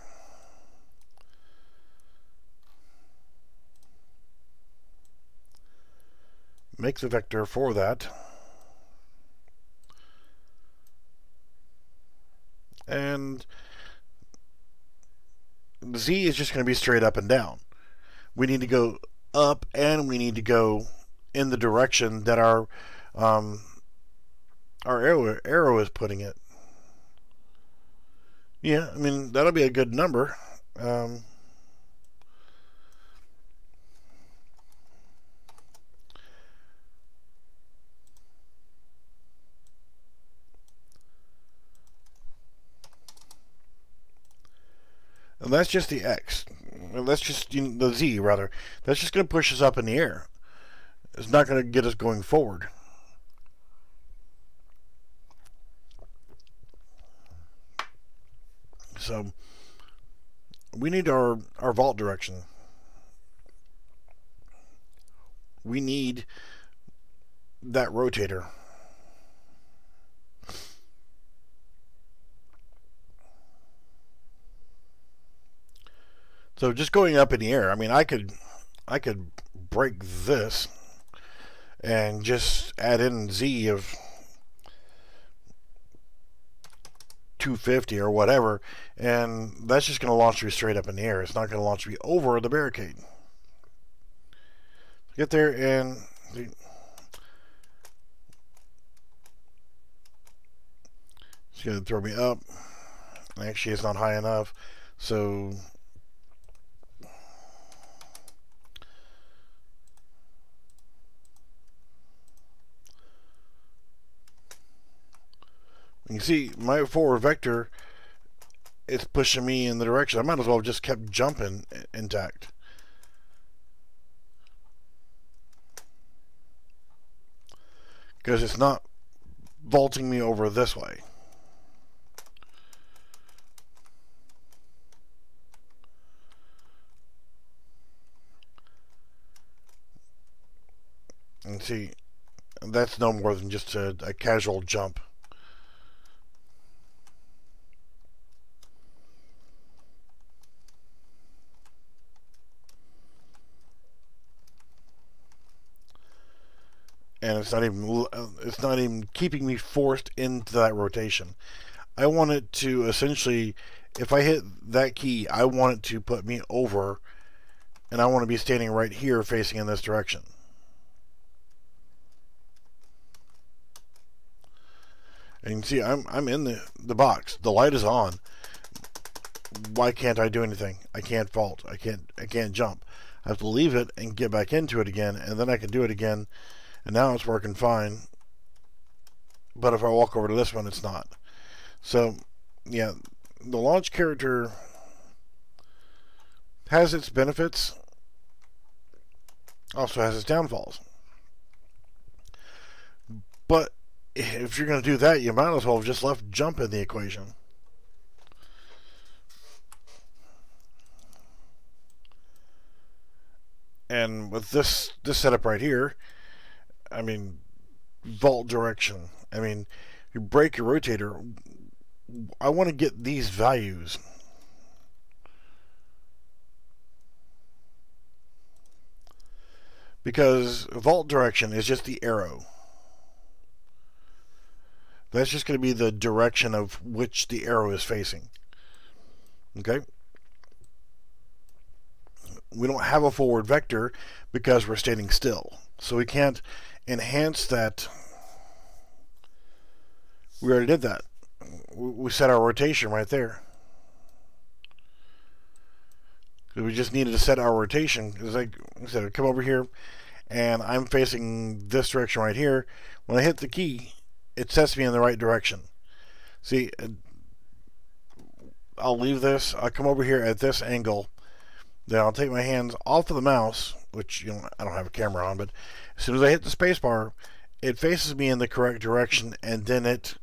Make the vector for that. And Z is just going to be straight up and down. We need to go up and we need to go in the direction that our um, our arrow, arrow is putting it. Yeah, I mean, that'll be a good number. Um, And that's just the X. That's just you know, the Z, rather. That's just going to push us up in the air. It's not going to get us going forward. So we need our, our vault direction. We need that rotator. So just going up in the air, I mean, I could, I could break this and just add in Z of 250 or whatever, and that's just going to launch me straight up in the air. It's not going to launch me over the barricade. Get there and it's going to throw me up. Actually, it's not high enough, so You see, my forward vector, is pushing me in the direction. I might as well have just kept jumping intact. Because it's not vaulting me over this way. And see, that's no more than just a, a casual jump. And it's not even it's not even keeping me forced into that rotation. I want it to essentially, if I hit that key, I want it to put me over, and I want to be standing right here facing in this direction. And you can see I'm I'm in the the box. The light is on. Why can't I do anything? I can't vault. I can't I can't jump. I have to leave it and get back into it again, and then I can do it again and now it's working fine. But if I walk over to this one it's not. So yeah the launch character has its benefits also has its downfalls. But if you're going to do that you might as well have just left jump in the equation. And with this this setup right here I mean, vault direction. I mean, you break your rotator. I want to get these values. Because vault direction is just the arrow. That's just going to be the direction of which the arrow is facing. Okay? We don't have a forward vector because we're standing still. So we can't enhance that. We already did that. We set our rotation right there. We just needed to set our rotation. Because like I said, come over here, and I'm facing this direction right here. When I hit the key, it sets me in the right direction. See, I'll leave this. I'll come over here at this angle. Then I'll take my hands off of the mouse, which you know I don't have a camera on, but as soon as I hit the spacebar, it faces me in the correct direction, and then it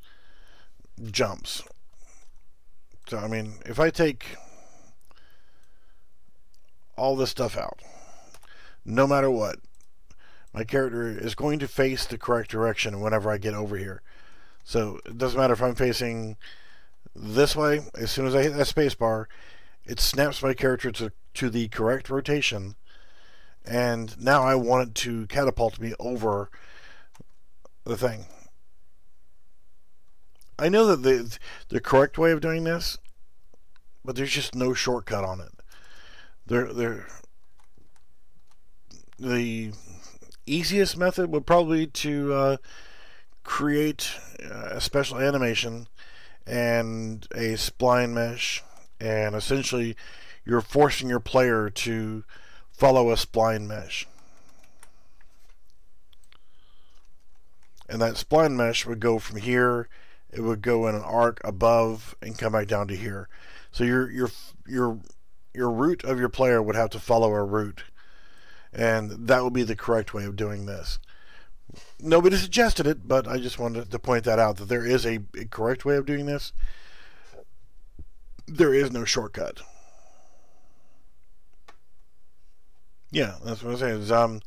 jumps. So, I mean, if I take all this stuff out, no matter what, my character is going to face the correct direction whenever I get over here. So it doesn't matter if I'm facing this way, as soon as I hit that spacebar, it snaps my character to, to the correct rotation, and now I want it to catapult me over the thing. I know that the the correct way of doing this, but there's just no shortcut on it. There, there. The easiest method would probably to uh, create a special animation and a spline mesh, and essentially you're forcing your player to follow a spline mesh. And that spline mesh would go from here it would go in an arc above and come back down to here. So your your your your root of your player would have to follow a root, and that would be the correct way of doing this. Nobody suggested it, but I just wanted to point that out that there is a, a correct way of doing this. There is no shortcut. Yeah, that's what I'm saying. Is, um,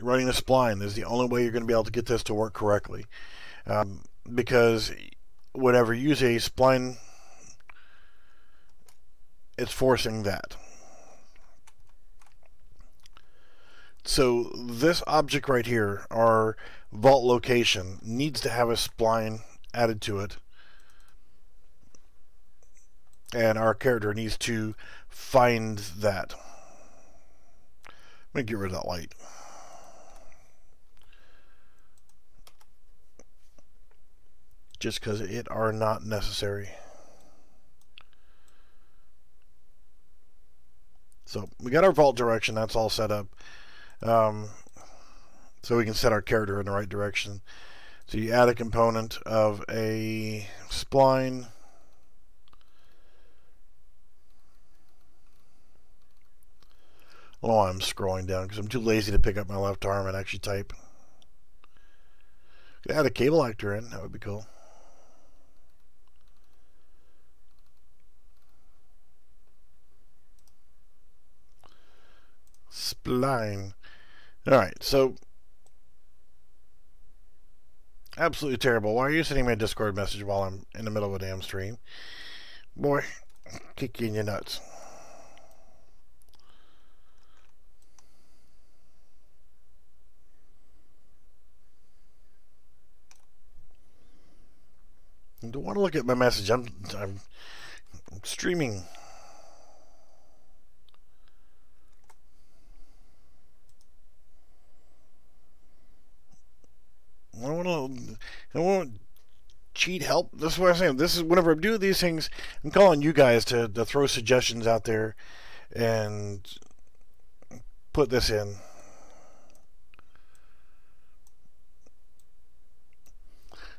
running a spline is the only way you're going to be able to get this to work correctly. Um, because whatever you use a spline, it's forcing that. So this object right here, our vault location, needs to have a spline added to it. And our character needs to find that. Going to get rid of that light. just because it are not necessary. So we got our vault direction, that's all set up. Um, so we can set our character in the right direction. So you add a component of a spline. Oh, I'm scrolling down because I'm too lazy to pick up my left arm and actually type. Could add a cable actor in, that would be cool. Spline. Alright, so absolutely terrible. Why are you sending me a Discord message while I'm in the middle of a damn stream? Boy, kick you in your nuts. I don't want to look at my message. I'm, I'm, streaming. I want to. I want cheat help. This is what I'm saying. This is whenever I'm doing these things, I'm calling you guys to, to throw suggestions out there and put this in.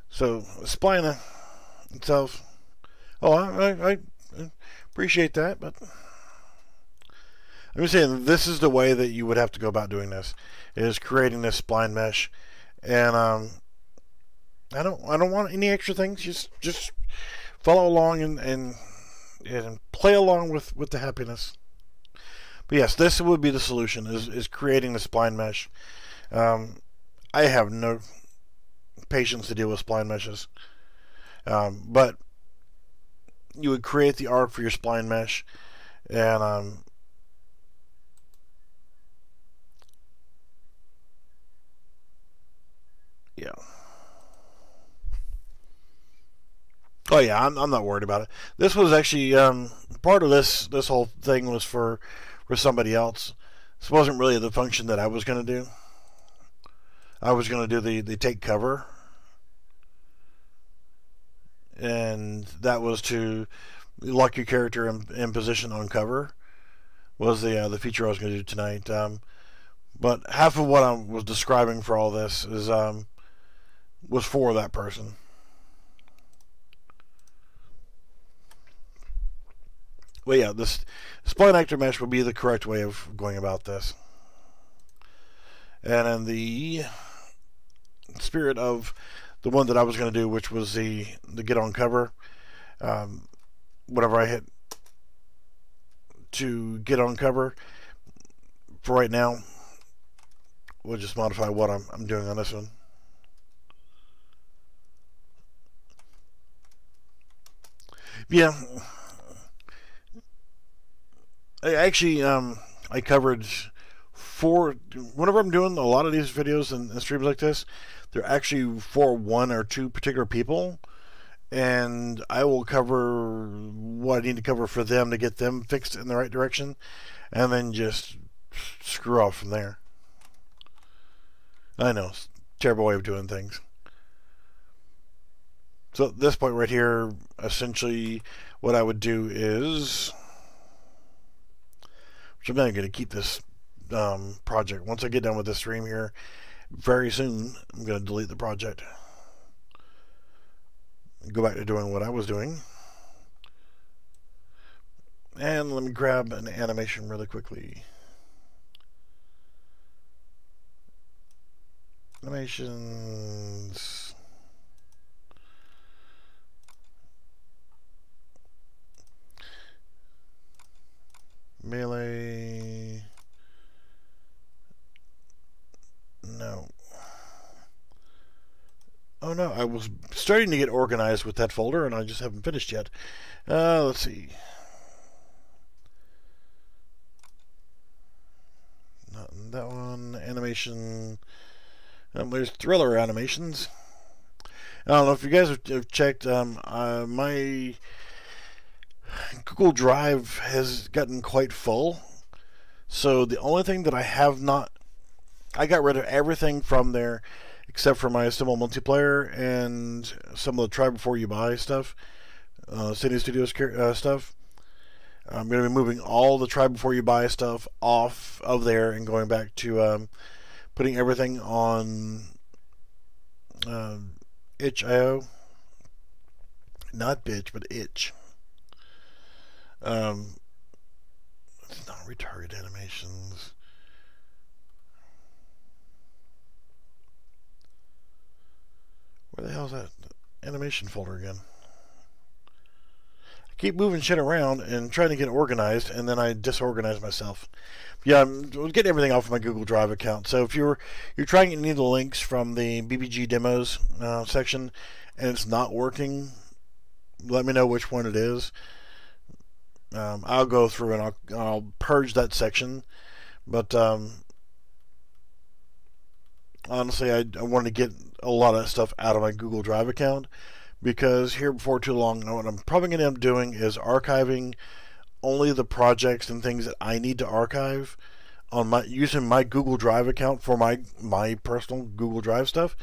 So Spina itself. Oh, I, I, I appreciate that, but I'm just saying this is the way that you would have to go about doing this: is creating this spline mesh and um, I don't I don't want any extra things. Just just follow along and and, and play along with with the happiness. But yes, this would be the solution: is is creating the spline mesh. Um, I have no patience to deal with spline meshes, um, but you would create the arc for your spline mesh, and um, Yeah. Oh yeah, I'm, I'm not worried about it. This was actually um, part of this this whole thing was for for somebody else. This wasn't really the function that I was going to do. I was going to do the the take cover, and that was to lock your character in, in position on cover. Was the uh, the feature I was going to do tonight. Um, but half of what I was describing for all this is um, was for that person. Well, yeah, this spline actor mesh would be the correct way of going about this. And in the spirit of the one that I was going to do, which was the the get on cover. Um, I hit to get on cover, for right now, we'll just modify what I'm, I'm doing on this one. Yeah. I actually, um, I covered four, whenever I'm doing a lot of these videos and, and streams like this, they're actually for one or two particular people, and I will cover what I need to cover for them to get them fixed in the right direction, and then just screw off from there. I know, terrible way of doing things. So at this point right here, essentially what I would do is, which I'm not going to keep this um, project. Once I get done with this stream here, very soon, I'm going to delete the project. Go back to doing what I was doing. And let me grab an animation really quickly. Animations. Melee. No. Oh no, I was starting to get organized with that folder and I just haven't finished yet. Uh, let's see. Not that one. Animation. Um, there's thriller animations. I don't know if you guys have, have checked. Um, uh, my Google Drive has gotten quite full. So the only thing that I have not I got rid of everything from there except for my Assemble multiplayer and some of the try before you buy stuff, uh, City Studios uh, stuff. I'm going to be moving all the try before you buy stuff off of there and going back to um, putting everything on uh, itch.io. Not bitch, but itch. Um, it's not retarget animations. Where the hell's that animation folder again? I keep moving shit around and trying to get organized, and then I disorganize myself. Yeah, I'm getting everything off of my Google Drive account. So if you're you're trying any of the links from the BBG demos uh, section, and it's not working, let me know which one it is. Um, I'll go through and I'll, I'll purge that section. But um, honestly, I, I want to get a lot of stuff out of my Google Drive account because here before too long, what I'm probably going to end up doing is archiving only the projects and things that I need to archive on my using my Google Drive account for my my personal Google Drive stuff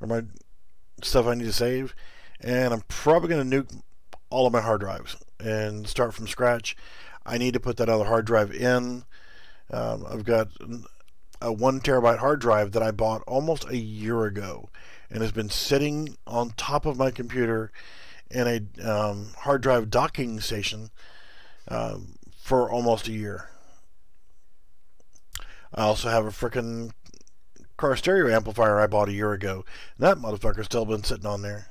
or my stuff I need to save, and I'm probably going to nuke all of my hard drives and start from scratch. I need to put that other hard drive in. Um, I've got a one terabyte hard drive that I bought almost a year ago and has been sitting on top of my computer in a um, hard drive docking station um, for almost a year. I also have a freaking car stereo amplifier I bought a year ago. That motherfucker's still been sitting on there.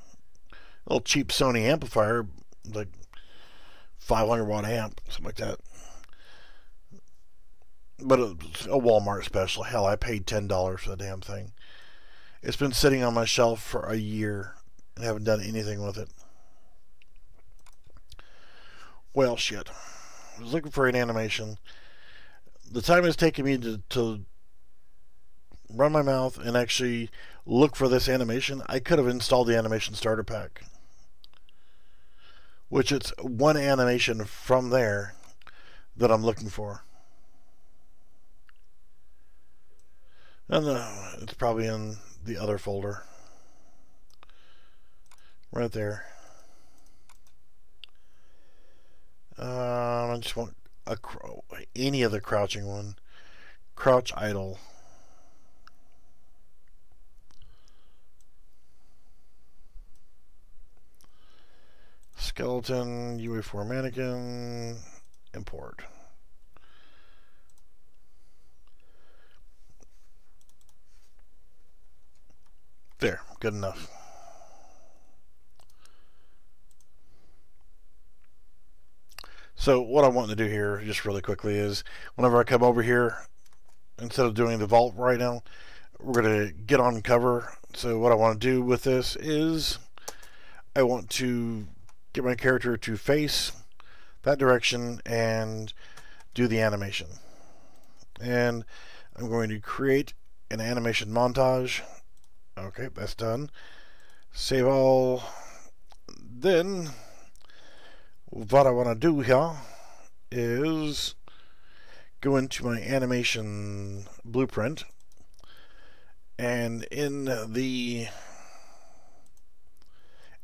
A little cheap Sony amplifier, like 500 watt amp, something like that but a, Walmart special. Hell, I paid ten dollars for the damn thing. It's been sitting on my shelf for a year and haven't done anything with it. Well, shit. I was looking for an animation. The time it's taken me to, to run my mouth and actually look for this animation, I could have installed the animation starter pack. Which it's one animation from there that I'm looking for. And the, it's probably in the other folder. Right there. Um, I just want a any of the crouching one. Crouch idle. Skeleton, UE4 mannequin, import. There, good enough. So what I want to do here, just really quickly, is whenever I come over here, instead of doing the vault right now, we're going to get on cover. So what I want to do with this is I want to get my character to face that direction and do the animation. And I'm going to create an animation montage Okay, that's done. Save all. Then what I want to do here is go into my animation blueprint and in the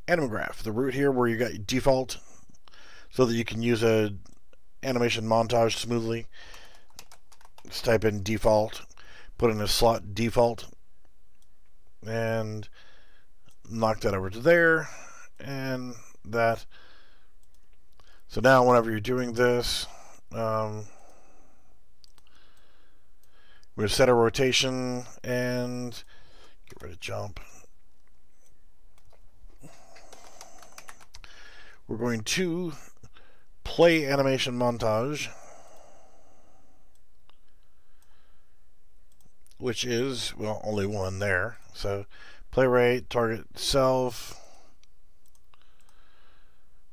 animograph, the root here where you got default so that you can use a animation montage smoothly, just type in default, put in a slot default, and knock that over to there, and that. So now whenever you're doing this, um, we're set a rotation and get rid of jump. We're going to play animation montage, which is, well, only one there. So play rate, target self.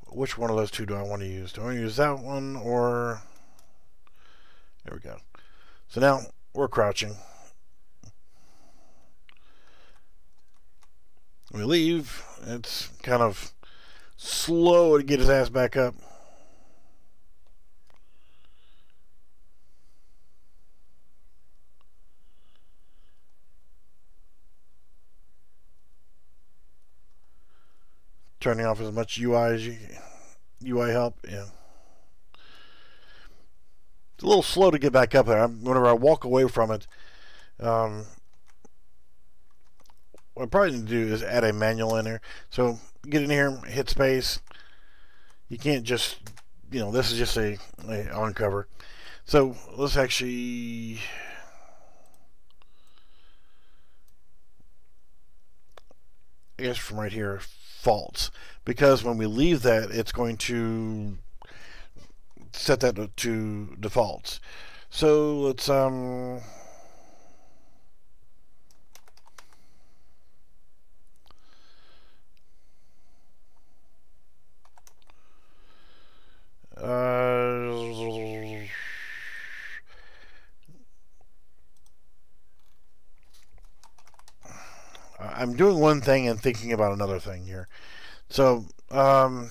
Which one of those two do I want to use? Do I want to use that one or... There we go. So now we're crouching. We leave. It's kind of slow to get his ass back up. Turning off as much UI as you UI help, yeah It's a little slow to get back up there. Whenever I walk away from it, um, what I probably need to do is add a manual in there. So get in here, hit space. You can't just, you know, this is just a, a on cover. So let's actually. I guess from right here, false. Because when we leave that, it's going to set that to defaults. So let's um uh, I'm doing one thing and thinking about another thing here. So, um,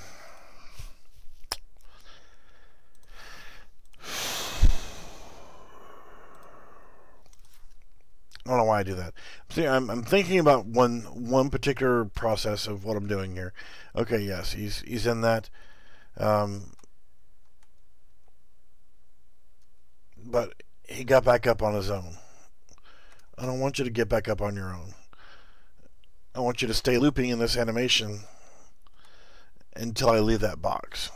I don't know why I do that. See, I'm, I'm thinking about one one particular process of what I'm doing here. Okay, yes, he's he's in that. Um, but he got back up on his own. I don't want you to get back up on your own. I want you to stay looping in this animation until I leave that box.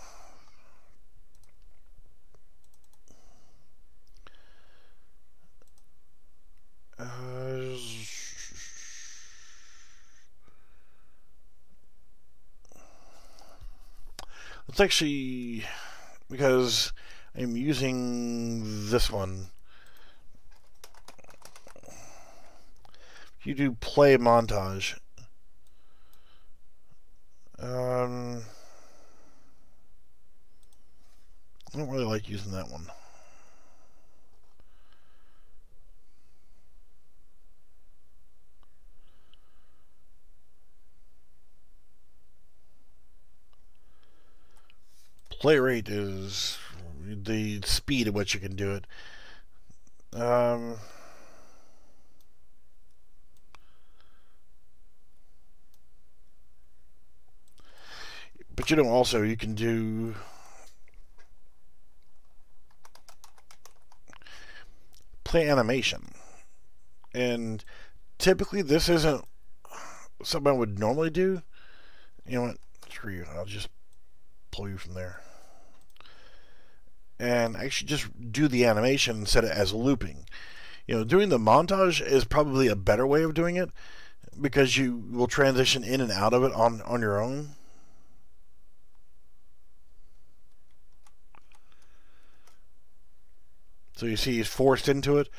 Uh, let's actually, because I'm using this one. You do play montage. Um, I don't really like using that one. play rate is the speed at which you can do it. Um, but you know, also you can do play animation, and typically this isn't something I would normally do. You know what? Screw you. I'll just pull you from there and actually just do the animation and set it as looping. You know, doing the montage is probably a better way of doing it because you will transition in and out of it on, on your own. So you see he's forced into it.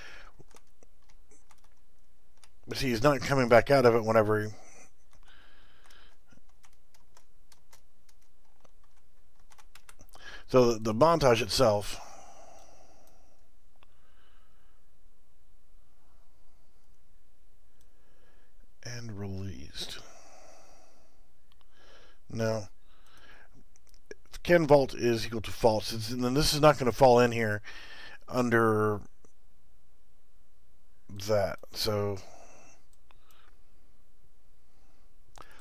But see, he's not coming back out of it whenever he... So the, the montage itself and released. Now, can vault is equal to false, and then this is not going to fall in here under that. So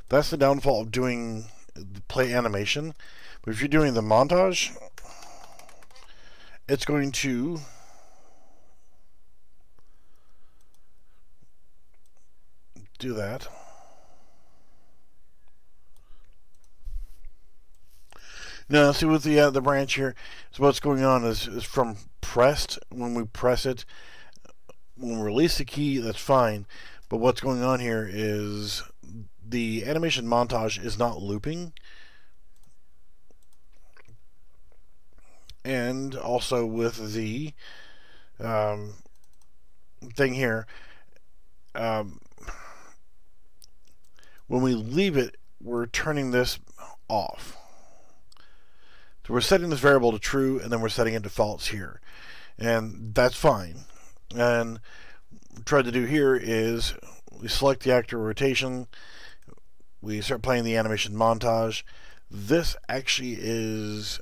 that's the downfall of doing the play animation. But if you're doing the montage, it's going to do that. Now, see with the uh, the branch here, so what's going on is, is from pressed, when we press it, when we release the key, that's fine. But what's going on here is the animation montage is not looping. And also with the um, thing here, um, when we leave it, we're turning this off. So we're setting this variable to true, and then we're setting it to false here. And that's fine. And what we tried to do here is we select the actor rotation, we start playing the animation montage. This actually is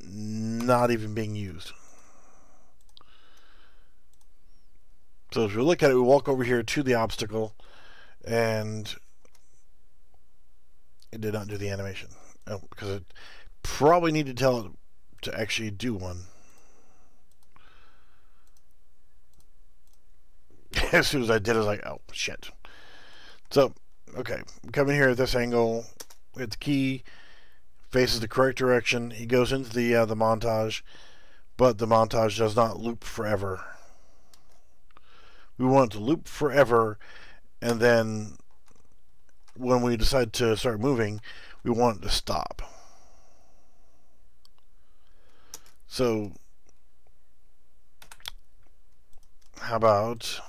not even being used. So if we look at it, we walk over here to the obstacle, and it did not do the animation. Oh, because it probably need to tell it to actually do one. [LAUGHS] as soon as I did, I was like, oh, shit. So, okay, coming here at this angle, hit the key, faces the correct direction. He goes into the uh, the montage, but the montage does not loop forever. We want it to loop forever, and then when we decide to start moving, we want it to stop. So, how about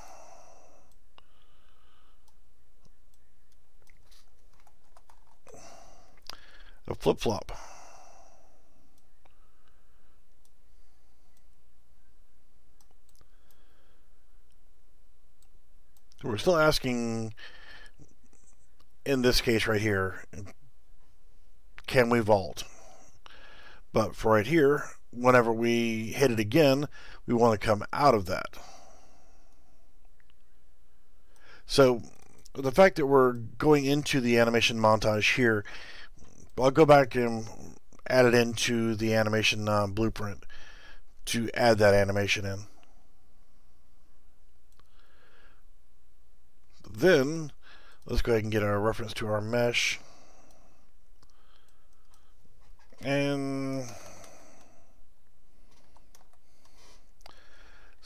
a flip-flop? So we're still asking, in this case right here, can we vault? But for right here, whenever we hit it again, we want to come out of that. So the fact that we're going into the animation montage here, I'll go back and add it into the animation uh, blueprint to add that animation in. Then, let's go ahead and get our reference to our mesh. And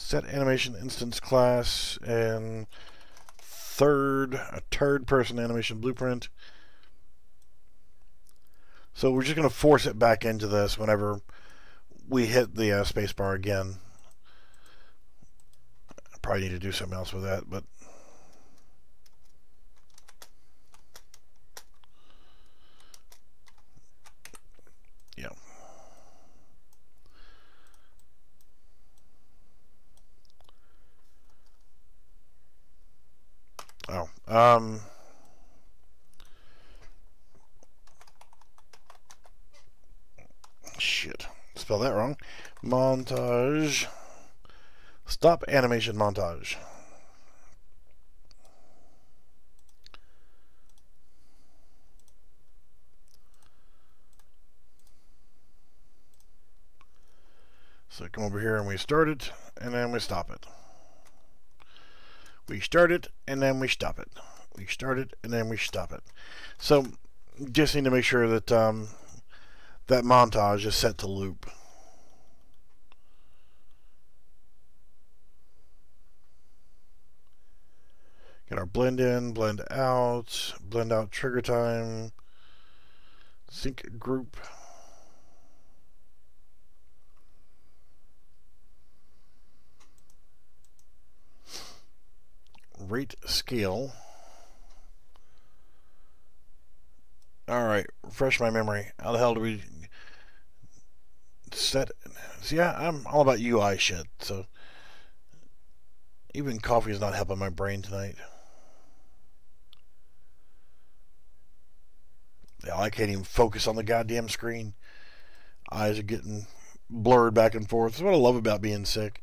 set animation instance class and third a third person animation blueprint. So we're just going to force it back into this whenever we hit the uh, spacebar again. I probably need to do something else with that but Oh, um... Shit. Spell that wrong. Montage. Stop animation montage. So come over here and we start it, and then we stop it. We start it and then we stop it. We start it and then we stop it. So just need to make sure that um, that montage is set to loop. Get our blend in, blend out, blend out trigger time, sync group. Rate scale. Alright, refresh my memory. How the hell do we set See, I, I'm all about UI shit, so even coffee is not helping my brain tonight. Yeah, I can't even focus on the goddamn screen. Eyes are getting blurred back and forth. That's what I love about being sick.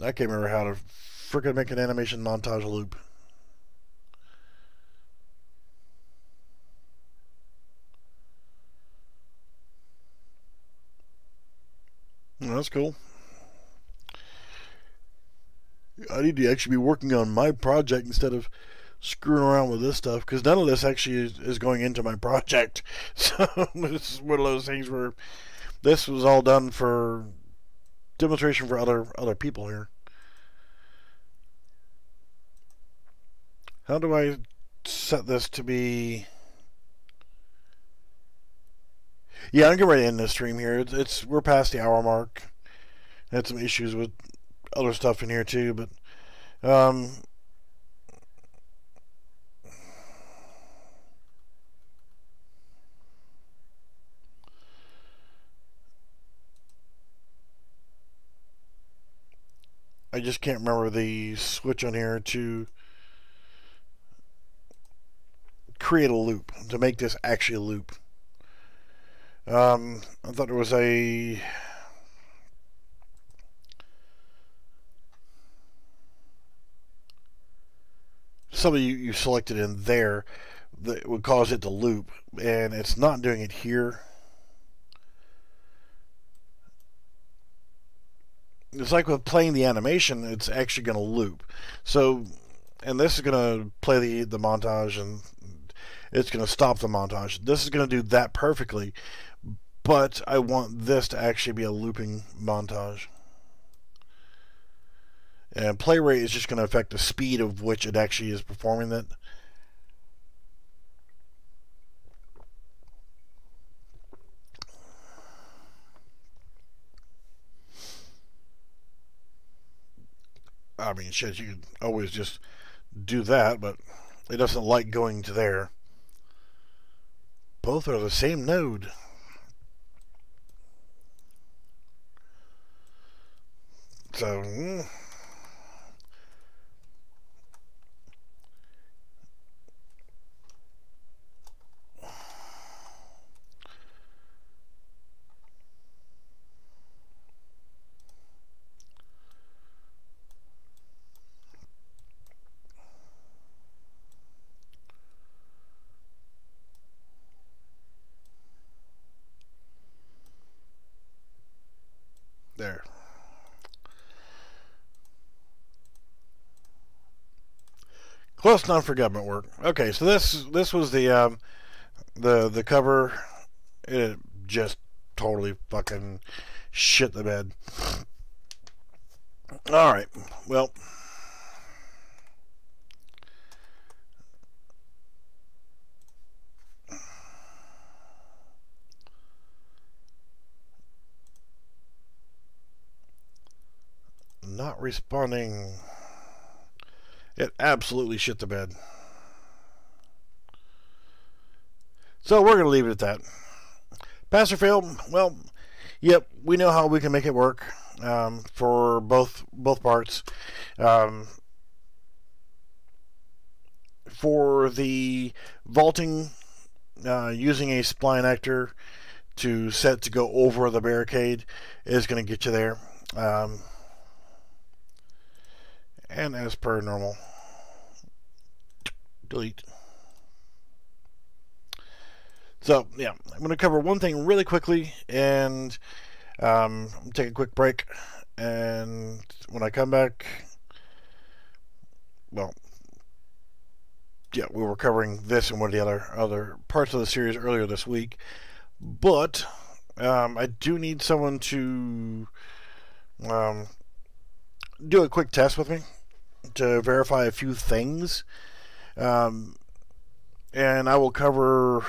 I can't remember how to freaking make an animation montage loop. that's cool. I need to actually be working on my project instead of screwing around with this stuff because none of this actually is, is, going into my [LAUGHS] project. So this is one of those things where this was all done for demonstration for other other people here. How do I set this to be? Yeah, I'm getting ready to end this stream here. It's, it's we're past the hour mark. I Had some issues with other stuff in here too, but um, I just can't remember the switch on here to create a loop, to make this actually a loop. Um, I thought there was a something you, you selected in there that would cause it to loop, and it's not doing it here. It's like with playing the animation, it's actually going to loop. So, and this is going to play the, the montage and it's going to stop the montage. This is going to do that perfectly, but I want this to actually be a looping montage. And play rate is just going to affect the speed of which it actually is performing it. I mean, shit, you could always just do that, but it doesn't like going to there. Both are the same node. So, hmm mm. There. Close enough for government work. Okay, so this this was the um, the the cover. It just totally fucking shit the bed. All right. Well. not responding. It absolutely shit the bed. So we're going to leave it at that. Pastor Phil, well, yep, we know how we can make it work um, for both both parts. Um, for the vaulting, uh, using a spline actor to set to go over the barricade is going to get you there. Um, and as per normal delete. So yeah I'm going to cover one thing really quickly and um, take a quick break. And when I come back well yeah we were covering this and one of the other other parts of the series earlier this week. But um, I do need someone to um, do a quick test with me to verify a few things. Um, and I will cover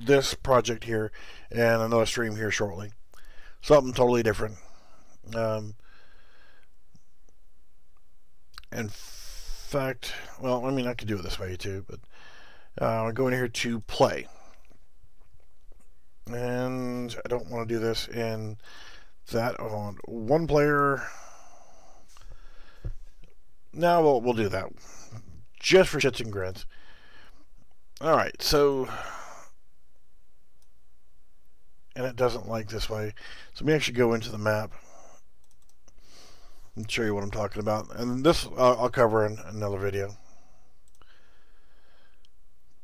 this project here and another stream here shortly. Something totally different. Um, in fact, well, I mean, I could do it this way too, but uh, I'll go in here to play. And I don't want to do this in that. Want one player. Now we'll, we'll do that just for shits and grins. All right, so and it doesn't like this way. So let me actually go into the map and show you what I'm talking about. And this uh, I'll cover in another video.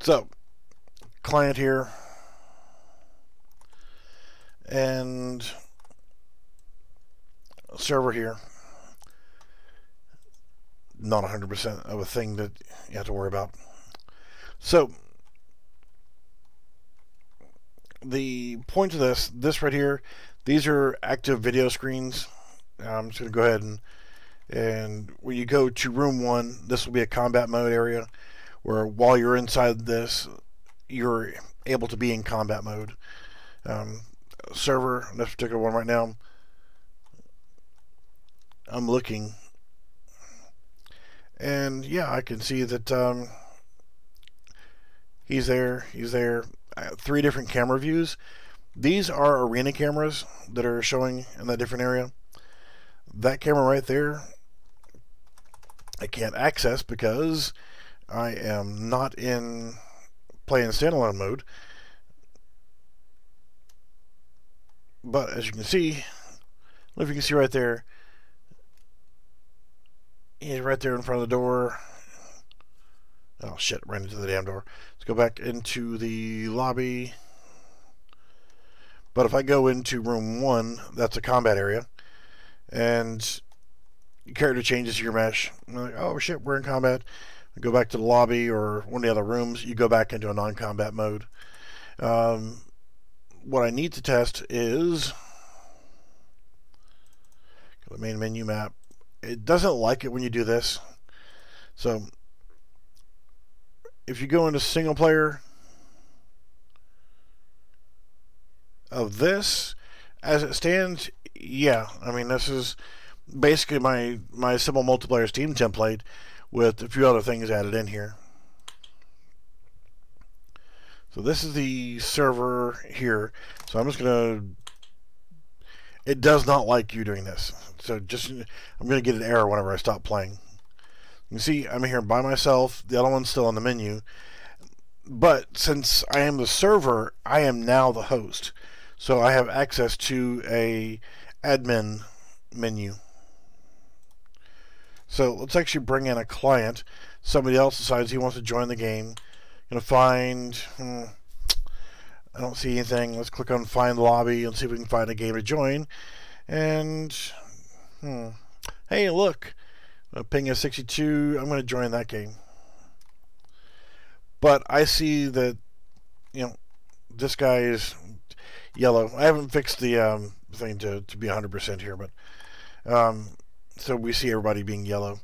So, client here, and server here. Not 100% of a thing that you have to worry about. So, the point of this, this right here, these are active video screens. I'm just going to go ahead and, and when you go to room one, this will be a combat mode area where while you're inside this, you're able to be in combat mode. Um, server, this particular one right now, I'm looking and yeah, I can see that um, he's there, he's there three different camera views. These are arena cameras that are showing in that different area. That camera right there, I can't access because I am not in playing standalone mode. But as you can see, if you can see right there, he's right there in front of the door. Oh shit, ran into the damn door. Let's go back into the lobby. But if I go into room one, that's a combat area. And your character changes your mesh. Like, oh shit, we're in combat. I go back to the lobby or one of the other rooms, you go back into a non-combat mode. Um, what I need to test is the main menu map. It doesn't like it when you do this. So if you go into single player of this as it stands yeah I mean this is basically my my simple multiplayer steam template with a few other things added in here so this is the server here so I'm just gonna it does not like you doing this so just I'm gonna get an error whenever I stop playing you see, I'm here by myself. The other one's still on the menu. But since I am the server, I am now the host. So I have access to a admin menu. So let's actually bring in a client. Somebody else decides he wants to join the game. Gonna find. Hmm, I don't see anything. Let's click on Find Lobby and see if we can find a game to join. And hmm, hey, look, a ping of 62. I'm going to join that game. But I see that, you know, this guy is yellow. I haven't fixed the um, thing to, to be 100% here, but um, so we see everybody being yellow.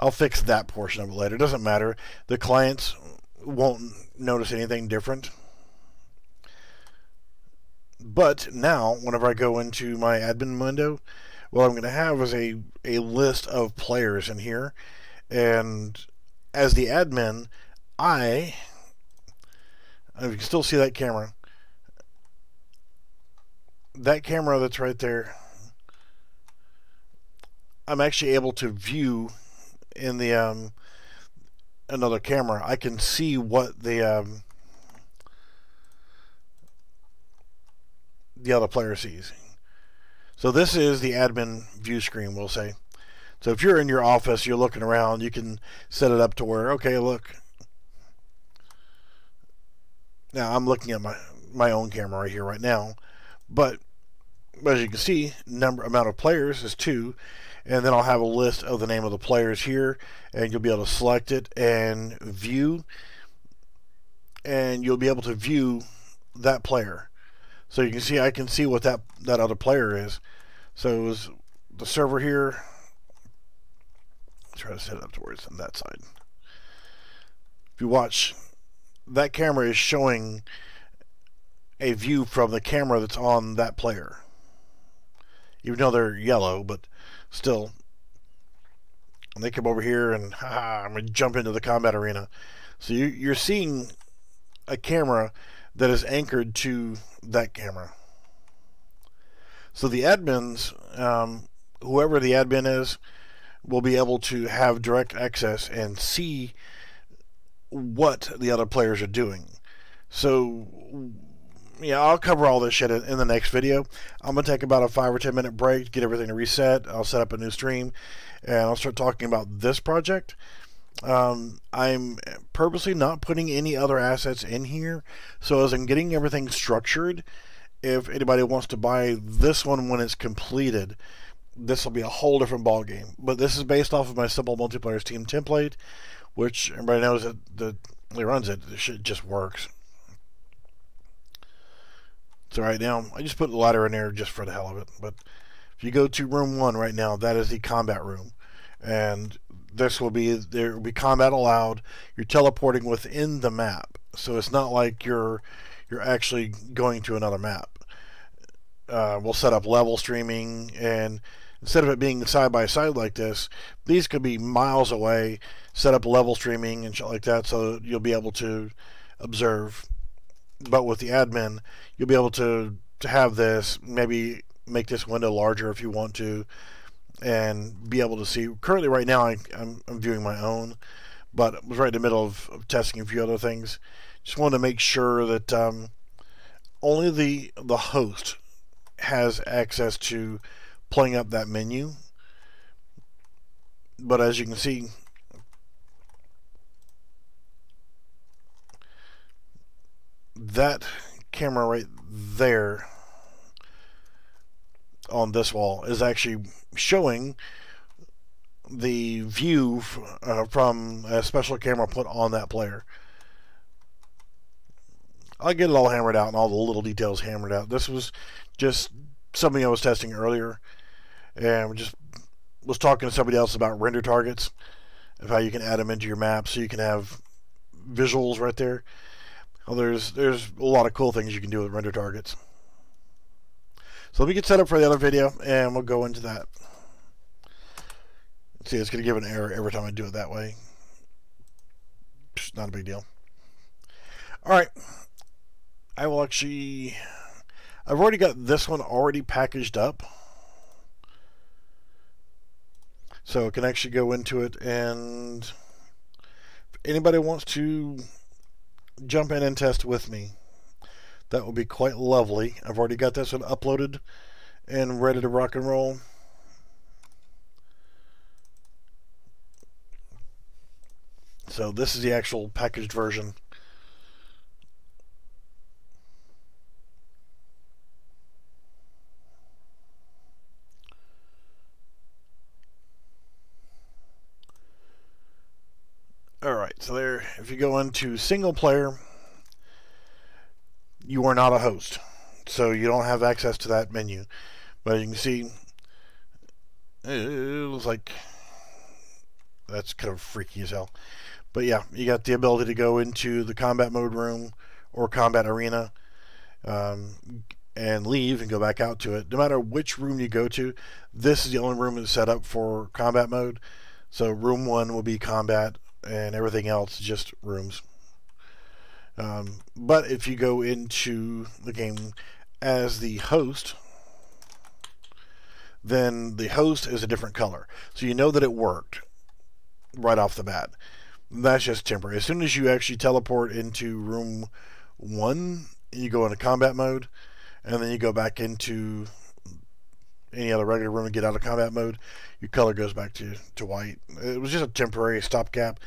I'll fix that portion of it later. It doesn't matter. The clients won't notice anything different. But now, whenever I go into my admin window, what I'm going to have is a, a list of players in here. And as the admin, I, if you can still see that camera, that camera that's right there, I'm actually able to view in the um, another camera. I can see what the um, the other player sees. So this is the admin view screen, we'll say. So if you're in your office, you're looking around, you can set it up to where, okay, look. Now I'm looking at my, my own camera right here right now. But as you can see, number amount of players is two. And then I'll have a list of the name of the players here. And you'll be able to select it and view. And you'll be able to view that player. So you can see, I can see what that, that other player is. So it was the server here. Try to set it up towards on that side. If you watch, that camera is showing a view from the camera that's on that player. Even though they're yellow, but still. and they come over here and I'm going to jump into the combat arena. So you, you're seeing a camera that is anchored to that camera. So the admins, um, whoever the admin is, will be able to have direct access and see what the other players are doing. So, yeah, I'll cover all this shit in the next video. I'm going to take about a 5 or 10 minute break, get everything to reset. I'll set up a new stream, and I'll start talking about this project. Um, I'm purposely not putting any other assets in here, so as I'm getting everything structured, if anybody wants to buy this one when it's completed, this will be a whole different ball game. But this is based off of my simple multiplayer steam template, which everybody knows that the it runs it. Shit just works. So right now, I just put the ladder in there just for the hell of it. But if you go to room one right now, that is the combat room, and this will be there will be combat allowed. You're teleporting within the map, so it's not like you're you're actually going to another map. Uh, we'll set up level streaming and instead of it being side by side like this, these could be miles away, set up level streaming and shit like that so you'll be able to observe. But with the admin, you'll be able to, to have this, maybe make this window larger if you want to, and be able to see. Currently, right now, I, am viewing my own, but I was right in the middle of, of, testing a few other things. Just wanted to make sure that um, only the the host has access to pulling up that menu. But as you can see, that camera right there on this wall is actually showing the view uh, from a special camera put on that player. I'll get it all hammered out and all the little details hammered out. This was just something I was testing earlier and just was talking to somebody else about render targets of how you can add them into your map so you can have visuals right there. Well, there's there's a lot of cool things you can do with render targets. So let me get set up for the other video and we'll go into that. See, it's going to give an error every time I do it that way. Not a big deal. All right. I will actually... I've already got this one already packaged up. So I can actually go into it and if anybody wants to jump in and test with me, that will be quite lovely. I've already got this one uploaded and ready to rock and roll. So this is the actual packaged version. Alright, so there, if you go into single player, you are not a host. So you don't have access to that menu. But you can see, it looks like, that's kind of freaky as hell. But yeah, you got the ability to go into the combat mode room or combat arena um, and leave and go back out to it. No matter which room you go to, this is the only room that's set up for combat mode. So room one will be combat and everything else just rooms. Um, but if you go into the game as the host, then the host is a different color. So you know that it worked right off the bat that's just temporary. As soon as you actually teleport into room one, you go into combat mode, and then you go back into any other regular room and get out of combat mode, your color goes back to, to white. It was just a temporary stopgap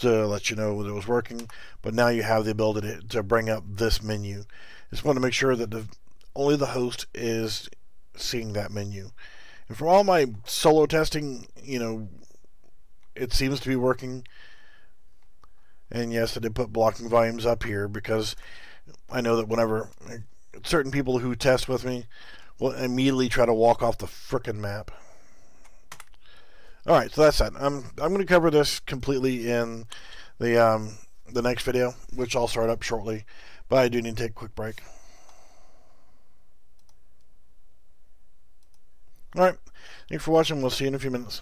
to let you know that it was working, but now you have the ability to, to bring up this menu. Just want to make sure that the, only the host is seeing that menu. And from all my solo testing, you know, it seems to be working. And yes, I did put blocking volumes up here because I know that whenever certain people who test with me will immediately try to walk off the frickin' map. All right, so that's that. I'm I'm going to cover this completely in the um, the next video, which I'll start up shortly. But I do need to take a quick break. All right, thanks for watching. We'll see you in a few minutes.